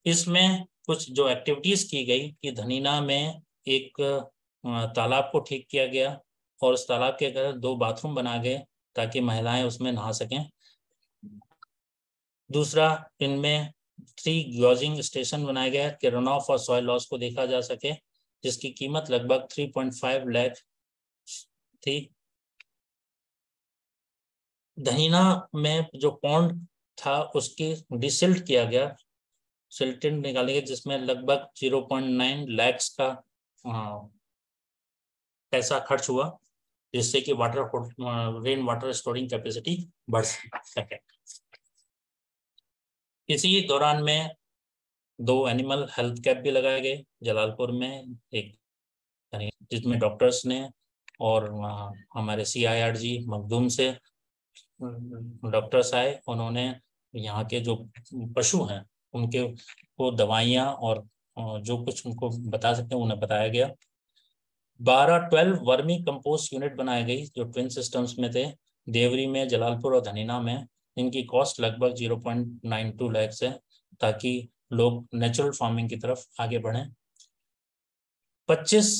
इसमें कुछ जो एक्टिविटीज़ की गई कि धनीना में एक तालाब को ठीक किया गया और उस तालाब के अगर दो बाथरूम बना गए ताकि महिलाएँ उसमें नहा सकें। दूसरा, इनमें थ्री ग्लोजिंग स्टेशन बनाया गया कि रन ऑफ़ और सॉइल लॉस को देखा जा सके, जिसकी कीमत लगभग 3.5 लाख थी। धनीना में जो पौंड था, उसकी डिसिल्ट किया गया। निकाले गए जिसमें लगभग 0.9 लैक्स का पैसा खर्च हुआ, जिससे कि water rain water storing capacity बढ़ सके। इसी दौरान में दो एनिमल हेल्थ कैंप भी लगाए गए, जलालपुर में एक जिसमें डॉक्टर्स ने और हमारे सी आई आर जी मखदूम से डॉक्टर्स आए, उन्होंने यहाँ के जो पशु हैं, उनके को दवाइयाँ और जो कुछ उनको बता सकते हैं, उन्हें बताया गया। बारह ट्वेल्व वर्मी कंपोस्ट यूनिट बनाई गई, जो ट्विन सिस्टम्स में थे, देवरी में, जलालपुर और धनीना में। इनकी कॉस्ट लगभग zero point nine two lakhs है, ताकि लोग नेचुरल फ़ार्मिंग की तरफ़ आगे बढ़ें। 25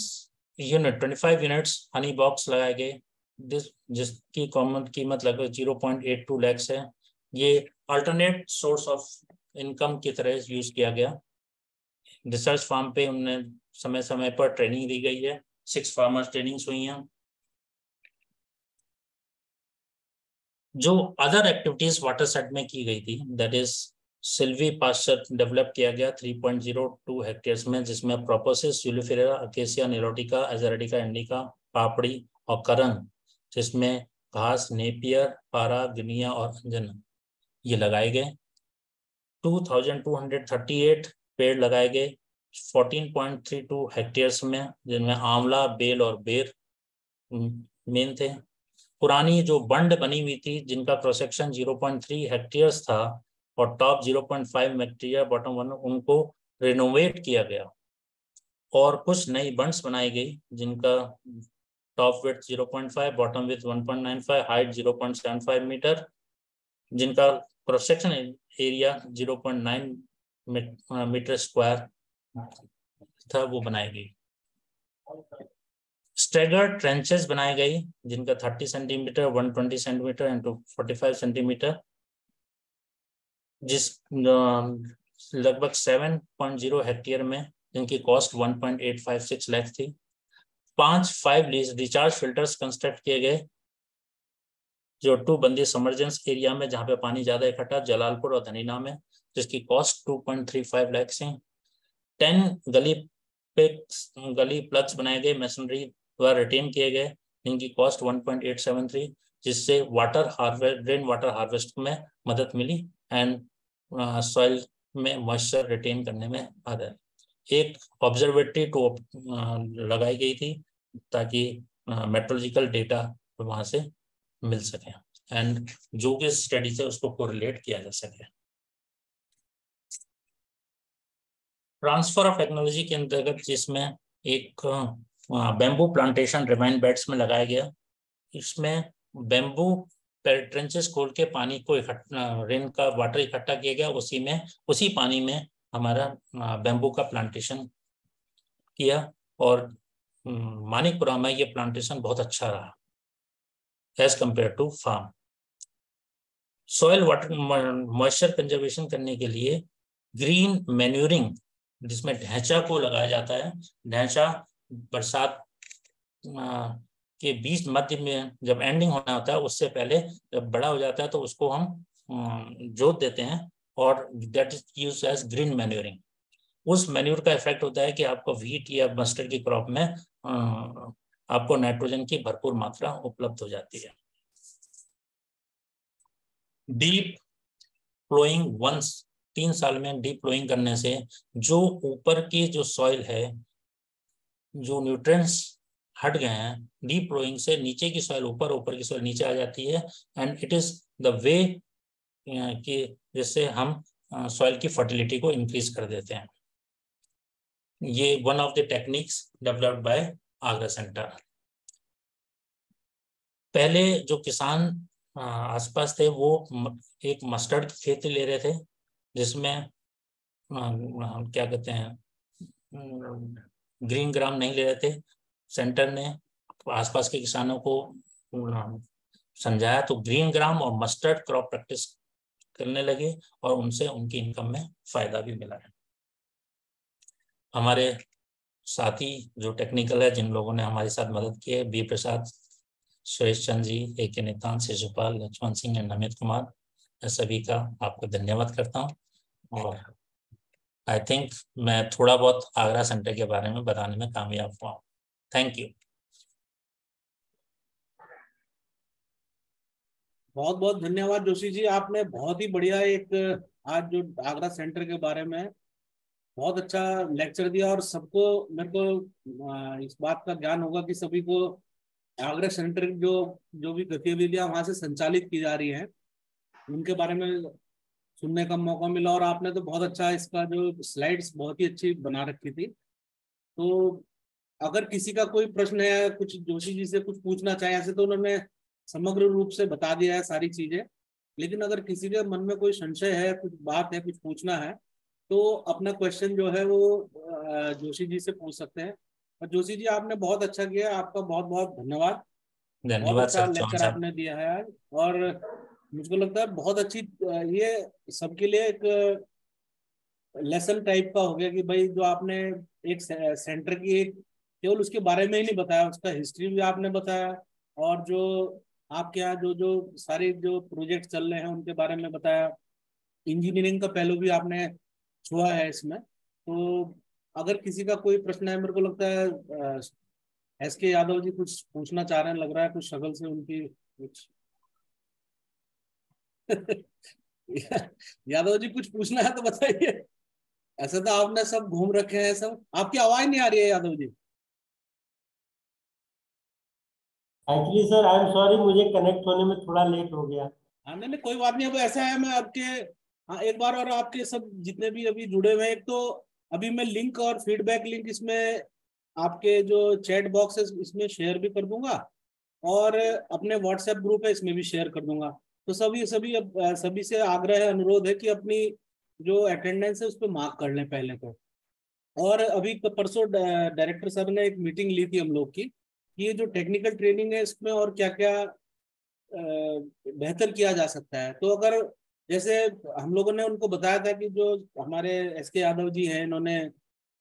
यूनिट 25 यूनिट्स हनी बॉक्स लगाए गए। जिस जिसकी कॉमन कीमत लगभग zero point eight two lakhs है। ये अल्टरनेट सोर्स ऑफ़ इनकम की तरह यूज़ किया गया। रिसर्च फार्म पे उन्हें समय समय पर ट्रेनिंग दी गई है। सिक्स फार्मर्स ट्रेनिंग्स हुई हैं। जो अदर एक्टिविटीज़ वाटर सेट में की गई थी that is Silvi pasture develop किया गया 3.02 हेक्टेयर्स में, जिसमें प्रोपोसिस यूलिफेरा अकेसिया निरोटिका एजरेटिका इंडिका पापड़ी और करन जिसमें घास नेपियर पारा गिनिया और अंजन ये लगाए गए। 2238 पेड़ लगाए गए 14.32 हेक्टेयर्स में, जिनमें आंवला, बेल और बेर मेन थे। पुरानी जो बंड बनी हुई थी, जिनका क्रॉस सेक्शन 0.3 हेक्टेयर्स था और टॉप 0.5 हेक्टेयर बॉटम वन उनको रिनोवेट किया गया। और कुछ नई बंड्स बनाई गई, जिनका top with 0.5 bottom with 1.95 height 0.75 metre जिनका cross section area 0.9 metre square था, वो बनाई गई। स्टेगर ट्रेंचेस बनाई गई, जिनका 30 सेंटीमीटर 120 सेंटीमीटर इंटू 45 सेंटीमीटर जिस लगभग 7.0 हेक्टेयर में, जिनकी कॉस्ट 1.856 लाख थी। पाँच फाइव रिचार्ज फिल्टर्स कंस्ट्रक्ट किए गए, जो टू बंदी समर्जेंस एरिया में, जहाँ पे पानी ज़्यादा इकट्ठा, जलालपुर और धनीना में, जिसकी कॉस्ट 2.35 लाख से टेन गली पे, गली प्लग्स बनाए गए मशीनरी द्वारा रिटेन किए गए जिनकी कॉस्ट 1.873 जिससे water harvest rain water harvest में मदद मिली एंड सॉइल में मॉइस्चर रिटेन करने में मदद एक ऑब्जर्वेटरी टू लगाई गई थी ताकि मेट्रोलॉजिकल डेटा वहाँ से मिल सके एंड जो कि स्टडी से उसको कोरिलेट किया जा सके। ट्रांसफ़र ऑफ़ टेक्नोलॉजी के अंतर्गत जिसमें एक बेम्बू प्लांटेशन रिमाइन बेड्स में लगाया गया। इसमें बेम्बू ट्रेंचेस खोल के पानी को इकट्ठा रेन का वाटर इकट्ठा किया गया। उसी में, उसी पानी में हमारा बेम्बू का प्लांटेशन किया और मानिकपुरा में ये प्लांटेशन बहुत अच्छा रहा as compare to farm soil water moisture conservation करने के लिए ग्रीन मैन्यूरिंग जिसमें ढैंचा को लगाया जाता है, ढैंचा बरसात के बीच मध्य में जब एंडिंग होना होता है, उससे पहले जब बड़ा हो जाता है तो उसको हम जोत देते हैं और that is use as green manuring उस मैन्यूर का इफ़ेक्ट होता है कि आपको वीट या मस्टर्ड की क्रॉप में आपको नाइट्रोजन की भरपूर मात्रा उपलब्ध हो जाती है। डीप फ्लोइंग वंस तीन साल में डीप फ्लोइंग करने से जो ऊपर की जो सॉइल है जो न्यूट्रिएंट्स हट गए हैं डीप फ्लोइंग से नीचे की सॉइल ऊपर ऊपर की सॉइल नीचे आ जाती है and it is the way कि जिससे हम सॉइल की फर्टिलिटी को इंक्रीज कर देते हैं। ये one of the techniques developed by Agra centre पहले जो किसान आसपास थे, वो एक मस्टर्ड की खेती ले रहे थे, जिसमें क्या कहते हैं ग्रीन ग्राम नहीं ले रहे थे सेंटर ने आसपास के किसानों को समझाया तो ग्रीन ग्राम और मस्टर्ड क्रॉप प्रैक्टिस करने लगे और उनसे उनकी इनकम में फ़ायदा भी मिला है। हमारे साथी जो टेक्निकल है, जिन लोगों ने हमारे साथ मदद की है, B Prasad, Suresh Chand ji, A K Nitan Shishupal Laxman Singh and Amit Kumar सभी का आपको धन्यवाद करता हूँ और आई थिंक मैं थोड़ा बहुत आगरा सेंटर के बारे में बताने में कामयाब हुआ हूँ। थैंक यू बहुत बहुत धन्यवाद जोशी जी। आपने बहुत ही बढ़िया एक, आज जो आगरा सेंटर के बारे में बहुत अच्छा लेक्चर दिया और सबको, मेरे को इस बात का ज्ञान होगा कि सभी को आगरा सेंटर जो जो भी गतिविधियाँ वहाँ से संचालित की जा रही हैं, उनके बारे में सुनने का मौका मिला और आपने तो बहुत अच्छा इसका जो स्लाइड्स बहुत ही अच्छी बना रखी थी। तो अगर किसी का कोई प्रश्न है कुछ जोशी जी से कुछ पूछना चाहे ऐसे तो उन्होंने समग्र रूप से बता दिया है सारी चीज़ें। लेकिन अगर किसी के मन में कोई संशय है कुछ बात है कुछ पूछना है तो अपना क्वेश्चन जो है वो जोशी जी से पूछ सकते हैं। और जोशी जी आपने बहुत अच्छा किया आपका बहुत बहुत धन्यवाद धन्यवाद अच्छा लेक्चर आपने दिया है आज। और मुझको लगता है बहुत अच्छी ये सबके लिए एक लेसन टाइप का हो गया कि भाई जो आपने एक सेंटर की एक केवल उसके बारे में ही नहीं बताया, उसका हिस्ट्री भी आपने बताया और जो आपके यहाँ जो जो सारे जो प्रोजेक्ट चल रहे हैं उनके बारे में बताया। इंजीनियरिंग का पहलू भी आपने छुआ है इसमें। तो अगर किसी का कोई प्रश्न है, मेरे को लगता है एस के यादव जी कुछ पूछना चाह रहे हैं, लग रहा है कुछ शगल से उनकी कुछ यादव जी कुछ पूछना है तो बताइए। ऐसे तो आपने सब घूम रखे हैं सब। आपकी आवाज़ नहीं आ रही है Yadav ji. Actually sir I am sorry मुझे कनेक्ट होने में थोड़ा लेट हो गया। हाँ नहीं नहीं कोई बात नहीं अब ऐसा है मैं आपके हाँ एक बार और आपके सब जितने भी अभी जुड़े हुए हैं एक तो अभी मैं लिंक और फीडबैक लिंक इसमें आपके जो चैट बॉक्स है इसमें शेयर भी कर दूँगा और अपने व्हाट्सएप ग्रुप है इसमें भी शेयर कर दूँगा। तो सभी सभी अब सभी से आग्रह अनुरोध है कि अपनी जो अटेंडेंस है, उस पर मार्क कर लें पहले तो। और अभी परसों डायरेक्टर सर ने एक मीटिंग ली थी हम लोग की, कि ये जो टेक्निकल ट्रेनिंग है, इसमें और क्या क्या बेहतर किया जा सकता है। तो अगर जैसे हम लोगों ने उनको बताया था कि जो हमारे एस के यादव जी हैं, इन्होंने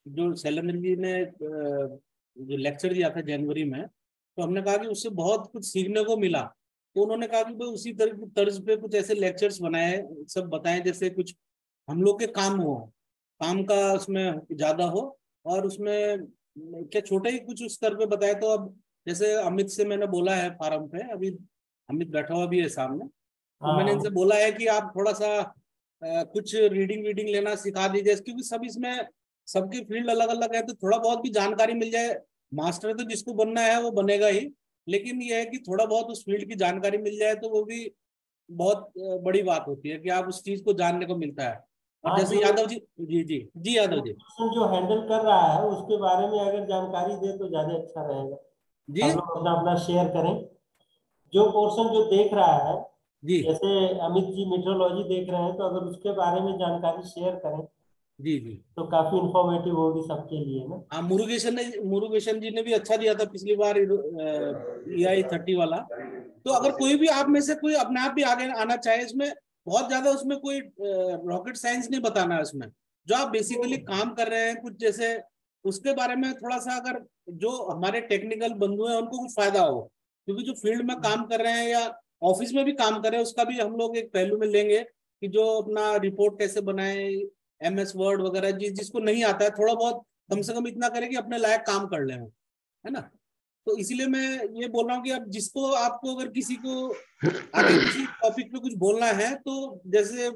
जो शैलेंद्र जी ने जो लेक्चर दिया था जनवरी में तो हमने कहा कि उससे बहुत कुछ सीखने को मिला। तो उन्होंने कहा कि भाई उसी तरह तर्ज पे कुछ ऐसे लेक्चर्स बनाए सब बताएँ जैसे कुछ हम लोग के काम हो काम का उसमें ज़्यादा हो और उसमें क्या छोटे ही कुछ स्तर पे बताए तो अब जैसे अमित से मैंने बोला है फार्म पे अभी अमित बैठा हुआ भी है सामने तो मैंने इनसे हाँ। बोला है कि आप थोड़ा सा आ, कुछ रीडिंग वीडिंग लेना सिखा दीजिए क्योंकि सब इसमें सबकी फ़ील्ड अलग अलग है तो थोड़ा बहुत भी जानकारी मिल जाए मास्टर तो जिसको बनना है वो बनेगा ही लेकिन यह है कि थोड़ा बहुत उस फ़ील्ड की जानकारी मिल जाए तो वो भी बहुत बड़ी बात होती है कि आप उस चीज़ को जानने को मिलता है। और हाँ, जैसे यादव जी जी जी जी यादव जी। जो हैंडल कर रहा है उसके बारे में अगर जानकारी दे तो ज़्यादा अच्छा रहेगा। जी। अपना अपना शेयर करें। जो पोर्सन जो देख रहा है जी। जैसे अमित जी मेट्रोलॉजी देख रहे हैं तो अगर उसके बारे में जानकारी शेयर करें जी जी। तो काफ़ी इन्फॉर्मेटिव होगी सबके लिए ना? हाँ मुरुगेशन ने मुरुगेशन जी ने भी अच्छा दिया था पिछली बार ई आई थर्टी वाला। तो अगर कोई भी आप में से कोई अपने आप भी आगे आना चाहे इसमें बहुत ज़्यादा उसमें कोई रॉकेट साइंस नहीं बताना है उसमें। जो आप बेसिकली काम कर रहे हैं कुछ जैसे उसके बारे में थोड़ा सा अगर जो हमारे टेक्निकल बंधु हैं उनको कुछ फ़ायदा हो। क्योंकि जो फ़ील्ड में काम कर रहे हैं या ऑफ़िस में भी काम कर रहे हैं उसका भी हम लोग एक पहलू में लेंगे कि जो अपना रिपोर्ट कैसे बनाए एम एस वर्ड वगैरह, जिस, जिसको नहीं आता है, थोड़ा बहुत कम से कम इतना करें कि अपने लायक काम कर ले है ना? तो इसीलिए मैं ये बोल रहा हूँ कि अब जिसको आपको अगर किसी को आगे किसी टॉपिक पे कुछ बोलना है तो जैसे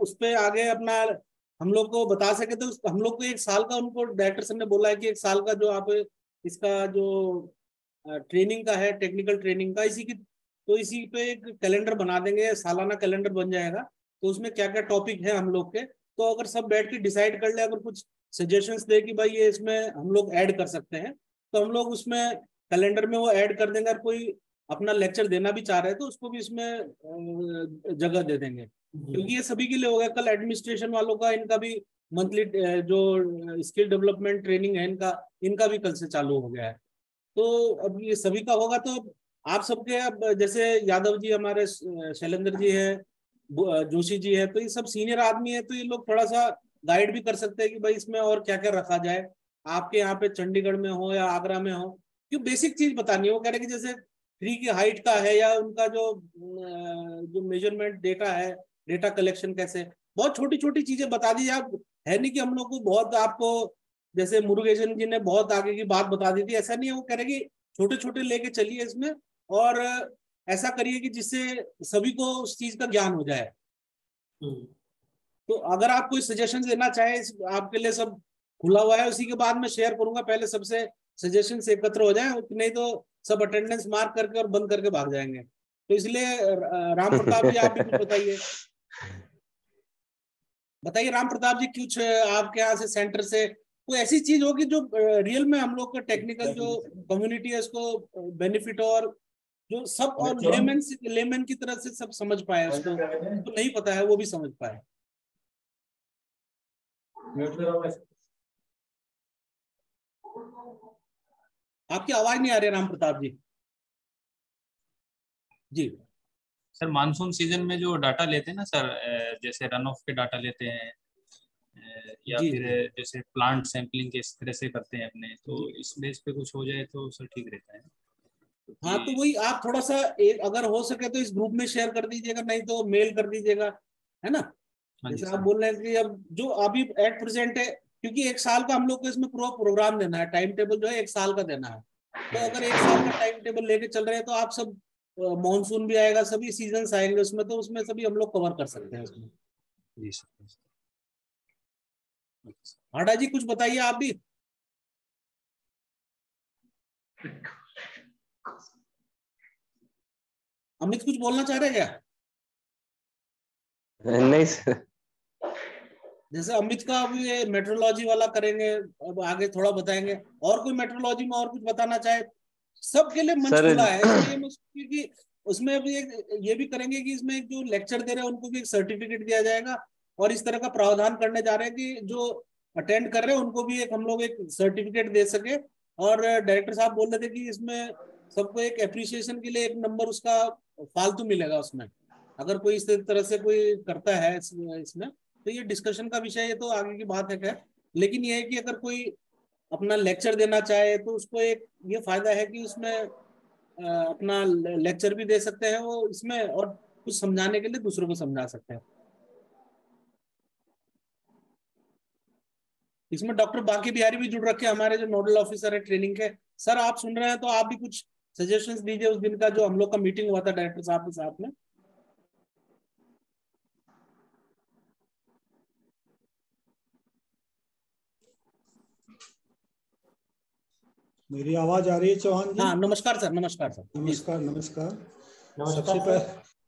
उस पर आगे अपना हम लोग को बता सके तो हम लोग को एक साल का उनको डायरेक्टर सर ने बोला है कि एक साल का जो आप इसका जो ट्रेनिंग का है टेक्निकल ट्रेनिंग का, इसी की तो इसी पे एक कैलेंडर बना देंगे, सालाना कैलेंडर बन जाएगा। तो उसमें क्या क्या टॉपिक है हम लोग के? तो अगर सब बैठ के डिसाइड कर ले अगर कुछ सजेशंस दे कि भाई ये इसमें हम लोग ऐड कर सकते हैं तो हम लोग उसमें कैलेंडर में वो ऐड कर देंगे। और कोई अपना लेक्चर देना भी चाह रहे हैं तो उसको भी इसमें जगह दे देंगे। क्योंकि ये सभी के लिए होगा कल एडमिनिस्ट्रेशन वालों का इनका भी मंथली जो स्किल डेवलपमेंट ट्रेनिंग है इनका इनका भी कल से चालू हो गया है। तो अब ये सभी का होगा तो आप सबके अब जैसे यादव जी हमारे शैलेंद्र जी है जोशी जी है तो ये सब सीनियर आदमी है तो ये लोग थोड़ा सा गाइड भी कर सकते हैं कि भाई इसमें और क्या क्या रखा जाए। आपके यहाँ पे चंडीगढ़ में हो या आगरा में हो, क्यों बेसिक चीज़ बतानी है। वो कह रहे कि जैसे ट्री की हाइट का है या उनका जो जो मेज़रमेंट डेटा है डेटा कलेक्शन कैसे, बहुत छोटी छोटी चीज़ें बता दीजिए आप, है नहीं कि हम लोग को बहुत आपको, जैसे मुरुगेशन जी ने बहुत आगे की बात बता दी थी, ऐसा नहीं है। वो कह रहे कि छोटे छोटे लेके चलिए इसमें और ऐसा करिए कि जिससे सभी को उस चीज़ का ज्ञान हो जाए। हम्म। तो अगर आप कोई सजेशन देना चाहे आपके लिए सब खुला हुआ है उसी के बाद में शेयर करूँगा। पहले सबसे सजेशन एकत्र हो जाए नहीं तो सब अटेंडेंस मार्क करके और बंद करके भाग जाएँगे। तो इसलिए राम प्रताप जी आप भी कुछ बताइए। बताइए राम प्रताप जी कुछ आपके यहाँ से सेंटर से कोई ऐसी चीज़ होगी जो रियल में हम लोग का टेक्निकल जो कम्युनिटी है उसको बेनिफिट हो और जो सब और लेमन लेमन की तरह से सब समझ पाए उसको तो नहीं पता है वो भी समझ पाए। आपकी आवाज़ नहीं आ रही राम प्रताप जी। जी। सर मानसून सीज़न में जो डाटा लेते हैं ना सर जैसे रन ऑफ़ के डाटा लेते हैं या फिर जैसे प्लांट सैंपलिंग किस तरह से करते हैं अपने तो इस बेस पे कुछ हो जाए तो सर ठीक रहता है। हाँ तो वही आप थोड़ा सा एक अगर हो सके तो इस ग्रुप में शेयर कर दीजिएगा नहीं तो मेल कर दीजिएगा है ना? हाँ जैसे आप बोल रहे हैं कि अब जो अभी एट प्रेजेंट है क्योंकि एक साल का हम लोग को इसमें पूरा प्रोग्राम देना है टाइम टेबल जो है एक साल का देना है। तो अगर एक साल का टाइम टेबल लेके चल रहे हैं तो आप सब मानसून भी आएगा सभी सीज़न आएँगे उसमें तो उसमें सभी हम लोग कवर कर सकते हैं उसमें। जी सर। हाडा जी कुछ बताइए आप भी। अमित कुछ बोलना चाह रहे क्या? नहीं सर जैसे अमित का अभी मेट्रोलॉजी वाला करेंगे अब आगे थोड़ा बताएँगे। और कोई मेट्रोलॉजी में और कुछ बताना चाहे? सबके लिए मंच खुला है। क्योंकि उसमें अभी एक ये भी करेंगे कि इसमें जो लेक्चर दे रहे हैं उनको भी एक सर्टिफिकेट दिया जाएगा। और इस तरह का प्रावधान करने जा रहे हैं कि जो अटेंड कर रहे हैं उनको भी एक हम लोग एक सर्टिफिकेट दे सके। और डायरेक्टर साहब बोल रहे थे कि इसमें सबको एक अप्रिसिएशन के लिए एक नंबर उसका फालतू मिलेगा उसमें। अगर कोई इस तरह से कोई करता है इसमें तो ये डिस्कशन का विषय है तो आगे की बात है क्या लेकिन ये है कि अगर कोई अपना लेक्चर देना चाहे तो उसको एक ये फ़ायदा है कि उसमें अपना लेक्चर भी दे सकते हैं, वो इसमें और कुछ समझाने के लिए दूसरों को समझा सकते हैं। इसमें डॉक्टर बाकी बिहारी भी जुड़ रखे हमारे जो नोडल ऑफिसर है, ट्रेनिंग के। सर, आप सुन रहे हैं तो आप भी कुछ सजेशंस दीजिए उस दिन का जो हम लोग का मीटिंग हुआ था डायरेक्टर साहब के साथ में। मेरी आवाज़ आ रही है चौहान जी? हाँ नमस्कार सर नमस्कार सर। नमस्कार नमस्कार। सबसे पहले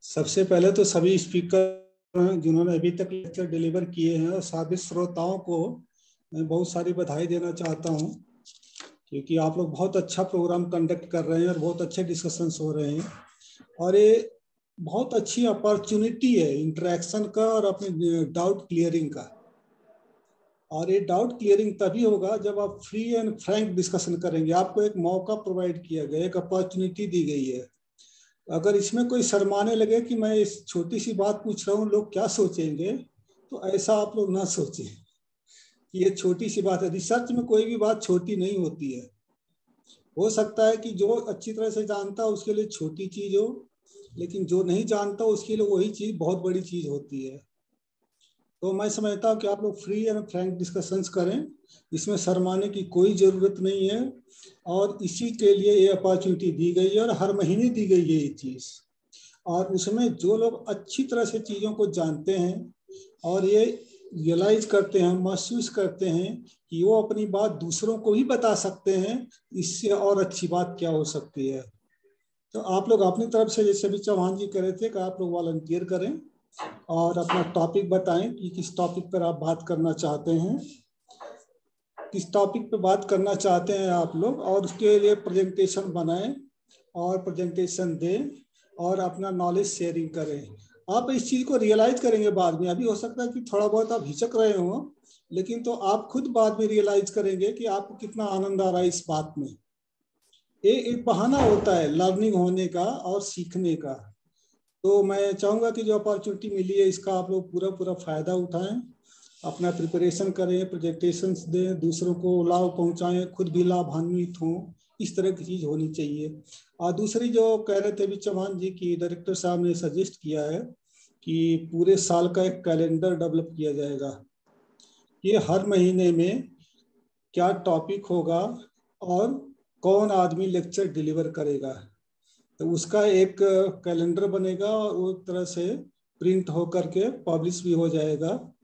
सबसे पहले तो सभी स्पीकर जिन्होंने अभी तक लेक्चर डिलीवर किए हैं और सभी श्रोताओं को मैं बहुत सारी बधाई देना चाहता हूँ। क्योंकि आप लोग बहुत अच्छा प्रोग्राम कंडक्ट कर रहे हैं और बहुत अच्छे डिस्कशंस हो रहे हैं। और ये बहुत अच्छी अपॉर्चुनिटी है इंटरेक्शन का और अपने डाउट क्लियरिंग का। और ये डाउट क्लियरिंग तभी होगा जब आप फ्री एंड फ्रैंक डिस्कशन करेंगे। आपको एक मौका प्रोवाइड किया गया, एक अपॉर्चुनिटी दी गई है। अगर इसमें कोई शर्माने लगे कि मैं इस छोटी सी बात पूछ रहा हूँ, लोग क्या सोचेंगे? तो ऐसा आप लोग ना सोचें। कि ये छोटी सी बात है। रिसर्च में कोई भी बात छोटी नहीं होती है, हो सकता है कि जो अच्छी तरह से जानता है उसके लिए छोटी चीज़ हो, लेकिन जो नहीं जानता उसके लिए वही चीज़ बहुत बड़ी चीज़ होती है। तो मैं समझता हूँ कि आप लोग फ्री एंड फ्रैंक डिस्कशंस करें, इसमें शर्माने की कोई ज़रूरत नहीं है, और इसी के लिए ये अपॉर्चुनिटी दी गई है और हर महीने दी गई है ये चीज़। और उसमें जो लोग अच्छी तरह से चीज़ों को जानते हैं और ये रियलाइज़ करते हैं, महसूस करते हैं कि वो अपनी बात दूसरों को भी बता सकते हैं, इससे और अच्छी बात क्या हो सकती है। तो आप लोग अपनी तरफ़ से जैसे भी चौहान जी कह रहे थे कि आप लोग वॉलंटियर करें और अपना टॉपिक बताएँ कि किस टॉपिक पर आप बात करना चाहते हैं। किस टॉपिक पर बात करना चाहते हैं आप लोग और उसके लिए प्रेजेंटेशन बनाएँ और प्रेजेंटेशन दें और अपना नॉलेज शेयरिंग करें। आप इस चीज़ को रियलाइज़ करेंगे बाद में। अभी हो सकता है कि थोड़ा बहुत आप हिचक रहे हो, लेकिन तो आप खुद बाद में रियलाइज़ करेंगे कि आपको कितना आनंद आ रहा है इस बात में। ये एक बहाना होता है लर्निंग होने का और सीखने का। तो मैं चाहूँगा कि जो अपॉर्चुनिटी मिली है, इसका आप लोग पूरा पूरा फ़ायदा उठाएँ, अपना प्रिपरेशन करें प्रेजेंटेशन दें, दूसरों को लाभ पहुंचाएँ, खुद भी लाभान्वित हों। इस तरह की चीज़ होनी चाहिए। और दूसरी जो कह रहे थे अभी चौहान जी की डायरेक्टर साहब ने सजेस्ट किया है कि पूरे साल का एक कैलेंडर डेवलप किया जाएगा। ये हर महीने में क्या टॉपिक होगा और कौन आदमी लेक्चर डिलीवर करेगा। तो उसका एक कैलेंडर बनेगा और वो तरह से प्रिंट हो करके पब्लिश भी हो जाएगा।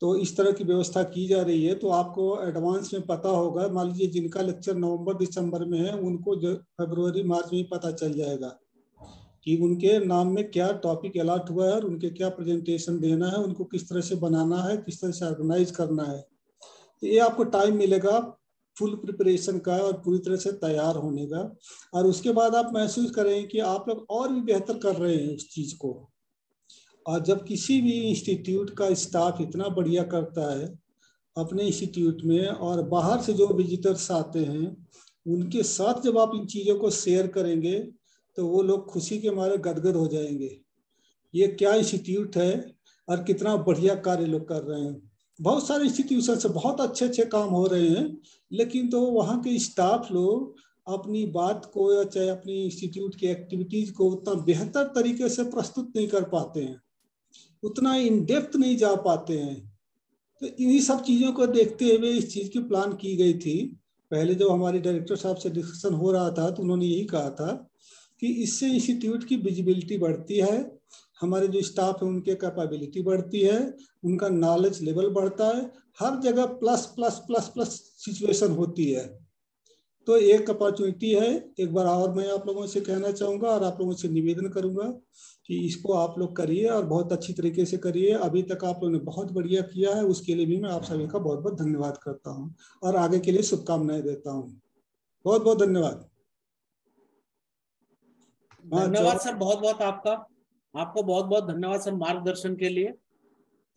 तो इस तरह की व्यवस्था की जा रही है। तो आपको एडवांस में पता होगा। मान लीजिए जिनका लेक्चर नवंबर, दिसंबर में है, उनको जो फरवरी मार्च में पता चल जाएगा। कि उनके नाम में क्या टॉपिक अलाट हुआ है और उनके क्या प्रेजेंटेशन देना है, उनको किस तरह से बनाना है, किस तरह से ऑर्गेनाइज करना है। तो ये आपको टाइम मिलेगा फुल प्रिपरेशन का और पूरी तरह से तैयार होने का। और उसके बाद आप महसूस करें कि आप लोग और भी बेहतर कर रहे हैं उस चीज़ को। और जब किसी भी इंस्टीट्यूट का स्टाफ इतना बढ़िया करता है अपने इंस्टीट्यूट में और बाहर से जो विजिटर्स आते हैं, उनके साथ जब आप इन चीज़ों को शेयर करेंगे तो वो लोग खुशी के मारे गदगद हो जाएँगे। ये क्या इंस्टीट्यूट है और कितना बढ़िया कार्य लोग कर रहे हैं। बहुत सारे इंस्टीट्यूशन से बहुत अच्छे अच्छे काम हो रहे हैं, लेकिन तो वहाँ के स्टाफ लोग अपनी बात को या चाहे अपनी इंस्टीट्यूट की एक्टिविटीज़ को उतना बेहतर तरीके से प्रस्तुत नहीं कर पाते हैं। उतना इन डेप्थ नहीं जा पाते हैं। तो इन्हीं सब चीज़ों को देखते हुए इस चीज़ की प्लान की गई थी। पहले जब हमारे डायरेक्टर साहब से डिस्कशन हो रहा था तो उन्होंने यही कहा था कि इससे इंस्टीट्यूट की विजिबिलिटी बढ़ती है, हमारे जो स्टाफ है उनके कैपेबिलिटी बढ़ती है, उनका नॉलेज लेवल बढ़ता है, हर जगह plus plus plus plus situation होती है। तो एक अपॉर्चुनिटी है, एक बार और मैं आप लोगों से कहना चाहूँगा और आप लोगों से निवेदन करूँगा कि इसको आप लोग करिए और बहुत अच्छी तरीके से करिए। अभी तक आप लोगों ने बहुत बढ़िया किया है, उसके लिए भी मैं आप सभी का बहुत बहुत धन्यवाद करता हूँ और आगे के लिए शुभकामनाएँ देता हूँ। बहुत बहुत धन्यवाद। धन्यवाद सर बहुत बहुत आपका। आपको बहुत बहुत धन्यवाद सर मार्गदर्शन के लिए।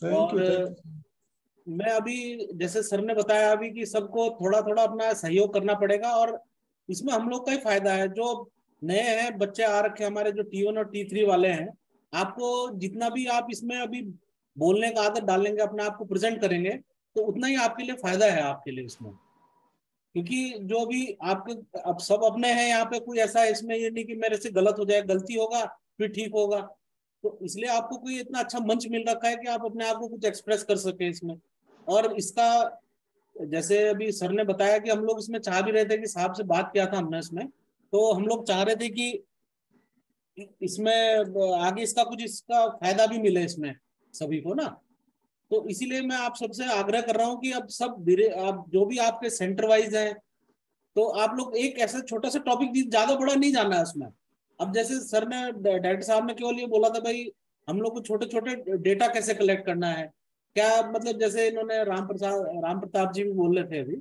और मैं अभी जैसे सर ने बताया अभी कि सबको थोड़ा थोड़ा अपना सहयोग करना पड़ेगा और इसमें हम लोग का ही फ़ायदा है। जो नए हैं बच्चे आ रखे हमारे जो टी वन और टी थ्री वाले हैं आपको जितना भी आप इसमें अभी बोलने का आदत डालेंगे अपने आप को प्रेजेंट करेंगे तो उतना ही आपके लिए फ़ायदा है आपके लिए इसमें। क्योंकि जो भी आपके, अब सब अपने हैं यहाँ पे, कोई ऐसा इसमें ये नहीं कि मेरे से गलत हो जाए, गलती होगा, फिर ठीक होगा। तो इसलिए आपको कोई इतना अच्छा मंच मिल रखा है कि आप अपने आप को कुछ एक्सप्रेस कर सके इसमें। और इसका, जैसे अभी सर ने बताया कि हम लोग इसमें चाह भी रहे थे कि साहब से बात किया था हमने इसमें तो हम लोग चाह रहे थे कि इसमें आगे इसका कुछ इसका फ़ायदा भी मिले इसमें सभी को ना। तो इसीलिए मैं आप सबसे आग्रह कर रहा हूँ कि अब सब धीरे, आप जो भी आपके सेंटर वाइज है तो आप लोग एक ऐसा छोटा सा टॉपिक ज़्यादा बड़ा नहीं जाना है उसमें। अब जैसे सर ने डायरेक्टर साहब ने केवल ये बोला था, भाई, हम लोग को छोटे छोटे डेटा कैसे कलेक्ट करना है? क्या मतलब जैसे इन्होंने राम प्रसाद, राम प्रताप जी भी बोल रहे थे अभी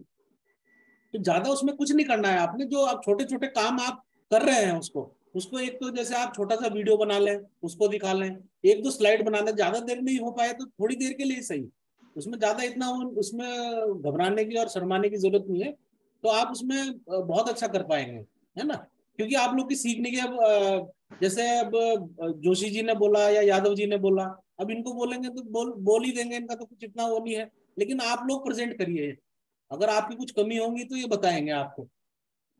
तो ज़्यादा उसमें कुछ नहीं करना है आपने, जो आप छोटे छोटे काम आप कर रहे हैं उसको। उसको एक तो जैसे आप छोटा सा वीडियो बना लें, उसको दिखा लें, एक दो स्लाइड बना लें, ज़्यादा देर नहीं हो पाए तो थोड़ी देर के लिए सही। उसमें ज़्यादा इतना उसमें घबराने की और शर्माने की ज़रूरत नहीं है तो आप उसमें बहुत अच्छा कर पाएँगे, है ना? क्योंकि आप लोग की सीखने की अब जैसे अब जोशी जी ने बोला या यादव जी ने बोला, अब इनको बोलेंगे तो बोल बोल ही देंगे, इनका तो कुछ इतना वो नहीं है, लेकिन आप लोग प्रेजेंट करिए। अगर आपकी कुछ कमी होंगी तो ये बताएँगे आपको।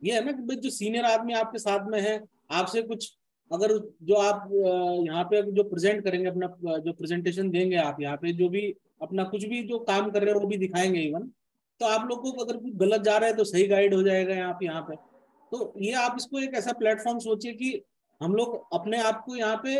ये है ना कि जो सीनियर आदमी आपके साथ में है आपसे कुछ, अगर जो आप यहाँ पे जो प्रेजेंट करेंगे अपना जो प्रेजेंटेशन देंगे आप यहाँ पे, जो भी अपना कुछ भी जो काम कर रहे हैं वो भी दिखाएँगे इवन तो आप लोग को अगर कुछ गलत जा रहा है तो सही गाइड हो जाएगा यहाँ पे यहाँ पे। तो ये आप इसको एक ऐसा प्लेटफॉर्म सोचिए कि हम लोग अपने आप को यहाँ पे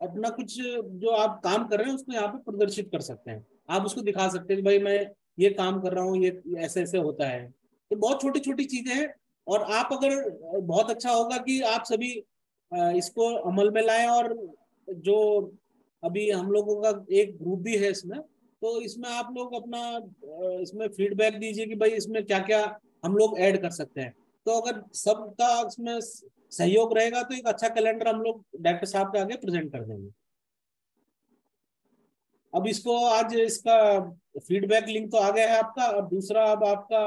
अपना कुछ जो आप काम कर रहे हैं उसको यहाँ पे प्रदर्शित कर सकते हैं। आप उसको दिखा सकते हैं कि भाई मैं ये काम कर रहा हूँ, ये ऐसे ऐसे होता है। तो बहुत छोटी छोटी चीज़ें हैं और आप अगर बहुत अच्छा होगा कि आप सभी इसको अमल में लाएँ और जो अभी हम लोगों का एक ग्रुप भी है इसमें तो इसमें आप लोग अपना इसमें फीडबैक दीजिए कि भाई इसमें क्या क्या हम लोग ऐड कर सकते हैं। तो अगर सबका इसमें सहयोग रहेगा तो एक अच्छा कैलेंडर हम लोग डॉक्टर साहब के आगे प्रेजेंट कर देंगे। अब इसको आज इसका फीडबैक लिंक तो आ गया है आपका और दूसरा, अब आपका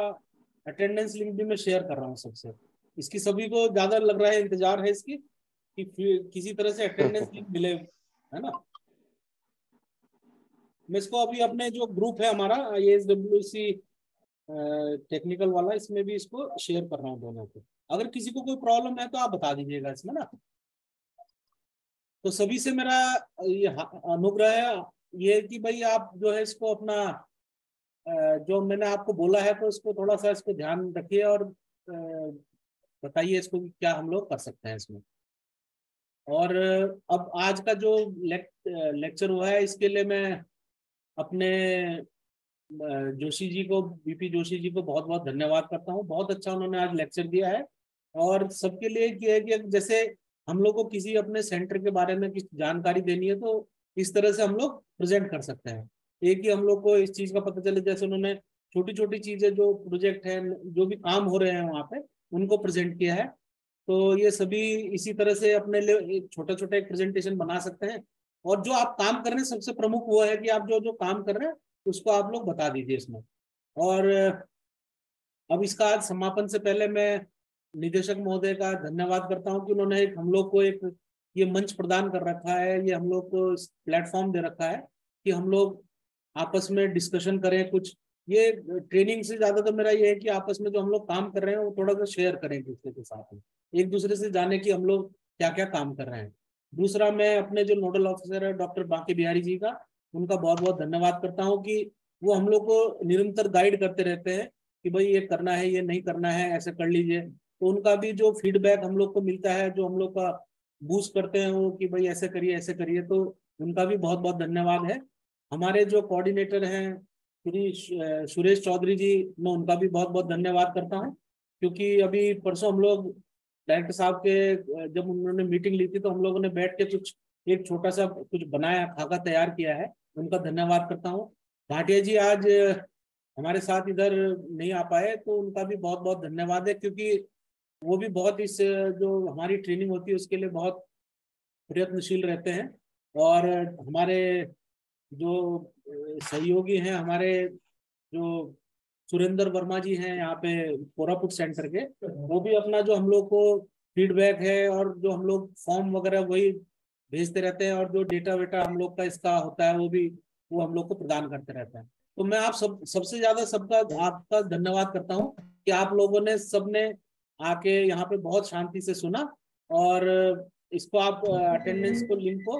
अटेंडेंस लिंक भी मैं शेयर कर रहा हूँ सबसे। इसकी सभी को ज़्यादा लग रहा है इंतज़ार है इसकी कि किसी तरह से अटेंडेंस लिंक मिले है ना? मैं इसको अभी अपने जो ग्रुप है हमारा A S W C technical वाला इसमें भी इसको शेयर कर रहा हूँ दोनों को। अगर किसी को कोई प्रॉब्लम है तो आप बता दीजिएगा इसमें ना? तो सभी से मेरा ये अनुग्रह है ये कि भाई आप जो है इसको अपना जो मैंने आपको बोला है तो इसको थोड़ा सा इसको ध्यान रखिए और बताइए इसको क्या हम लोग कर सकते हैं इसमें। और अब आज का जो लेक्चर हुआ है, इसके लिए मैं अपने जोशी जी को बीपी जोशी जी को बहुत बहुत धन्यवाद करता हूँ। बहुत अच्छा उन्होंने आज लेक्चर दिया है और सबके लिए क्या है कि जैसे हम लोग को किसी अपने सेंटर के बारे में किसी जानकारी देनी है तो इस तरह से हम लोग प्रेजेंट कर सकते हैं। एक ही हम लोग को इस चीज़ का पता चले, जैसे उन्होंने छोटी छोटी चीज़ें जो प्रोजेक्ट है, जो भी काम हो रहे हैं वहाँ पे, उनको प्रेजेंट किया है। तो ये सभी इसी तरह से अपने लिए एक छोटा छोटा एक प्रेजेंटेशन बना सकते हैं। और जो आप काम कर रहे हैं, सबसे प्रमुख वो है कि आप जो जो काम कर रहे हैं, उसको आप लोग बता दीजिए इसमें। और अब इसका समापन से पहले मैं निदेशक महोदय का धन्यवाद करता हूँ कि उन्होंने एक हम लोग को एक ये मंच प्रदान कर रखा है, ये हम लोग को प्लेटफॉर्म दे रखा है कि हम लोग आपस में डिस्कशन करें कुछ। ये ट्रेनिंग से ज़्यादा तो मेरा ये है कि आपस में जो हम लोग काम कर रहे हैं, वो थोड़ा सा शेयर करें एक दूसरे के साथ एक दूसरे से जाने कि हम लोग क्या क्या काम कर रहे हैं। दूसरा, मैं अपने जो नोडल ऑफिसर है डॉक्टर बाकी बिहारी जी का, उनका बहुत बहुत धन्यवाद करता हूँ कि वो हम लोग को निरंतर गाइड करते रहते हैं कि भाई ये करना है, ये नहीं करना है, ऐसे कर लीजिए। तो उनका भी जो फीडबैक हम लोग को मिलता है, जो हम लोग का बूस्ट करते हैं वो कि भाई ऐसे करिए ऐसे करिए तो उनका भी बहुत बहुत धन्यवाद है। हमारे जो कोऑर्डिनेटर हैं, श्री सुरेश चौधरी जी, मैं उनका भी बहुत बहुत धन्यवाद करता हूँ। क्योंकि अभी परसों हम लोग डायरेक्टर साहब के जब उन्होंने मीटिंग ली थी तो हम लोगों ने बैठ के कुछ, एक छोटा सा कुछ बनाया, खाका तैयार किया है। उनका धन्यवाद करता हूँ। भाटिया जी आज हमारे साथ इधर नहीं आ पाए तो उनका भी बहुत बहुत धन्यवाद है। क्योंकि वो भी बहुत इस जो हमारी ट्रेनिंग होती है, उसके लिए बहुत प्रयत्नशील रहते हैं। और हमारे जो सहयोगी हैं हमारे जो सुरेंद्र वर्मा जी हैं यहाँ पे कोरापुट सेंटर के, वो भी अपना जो हम लोग को फीडबैक है और जो हम लोग फॉर्म वगैरह वही भेजते रहते हैं और जो डेटा वेटा हम लोग का इसका होता है वो भी, वो हम लोग को प्रदान करते रहते हैं। तो मैं आप सब, सबसे ज़्यादा सबका, आपका धन्यवाद करता हूँ कि आप लोगों ने सबने आके यहाँ पे बहुत शांति से सुना और इसको आप अटेंडेंस को लिंक को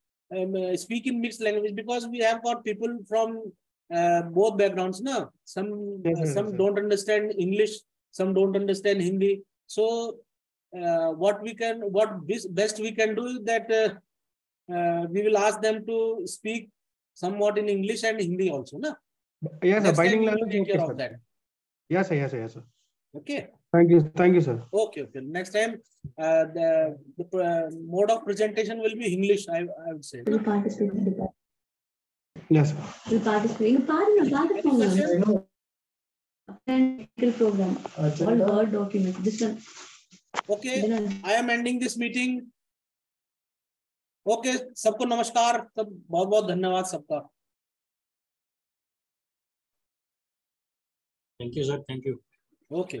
um, uh, speak in mixed language because we have got people from uh, both backgrounds now some uh, some don't understand english some don't understand hindi. So uh, what we can what best we can do is that uh, uh, we will ask them to speak somewhat in english and hindi also na? Yes sir bilingual language take care of that. Yes sir yes sir yes sir. Okay Thank you. Thank you, sir. Okay. Okay. Next time, uh, the, the uh, mode of presentation will be English, I, I would say. Will participate in the Yes. Will participate. You participate. No. Technical program. All Word documents. This one. Okay. I am ending this meeting. Okay सबको नमस्कार सब बहुत बहुत धन्यवाद सबका thank you sir thank you okay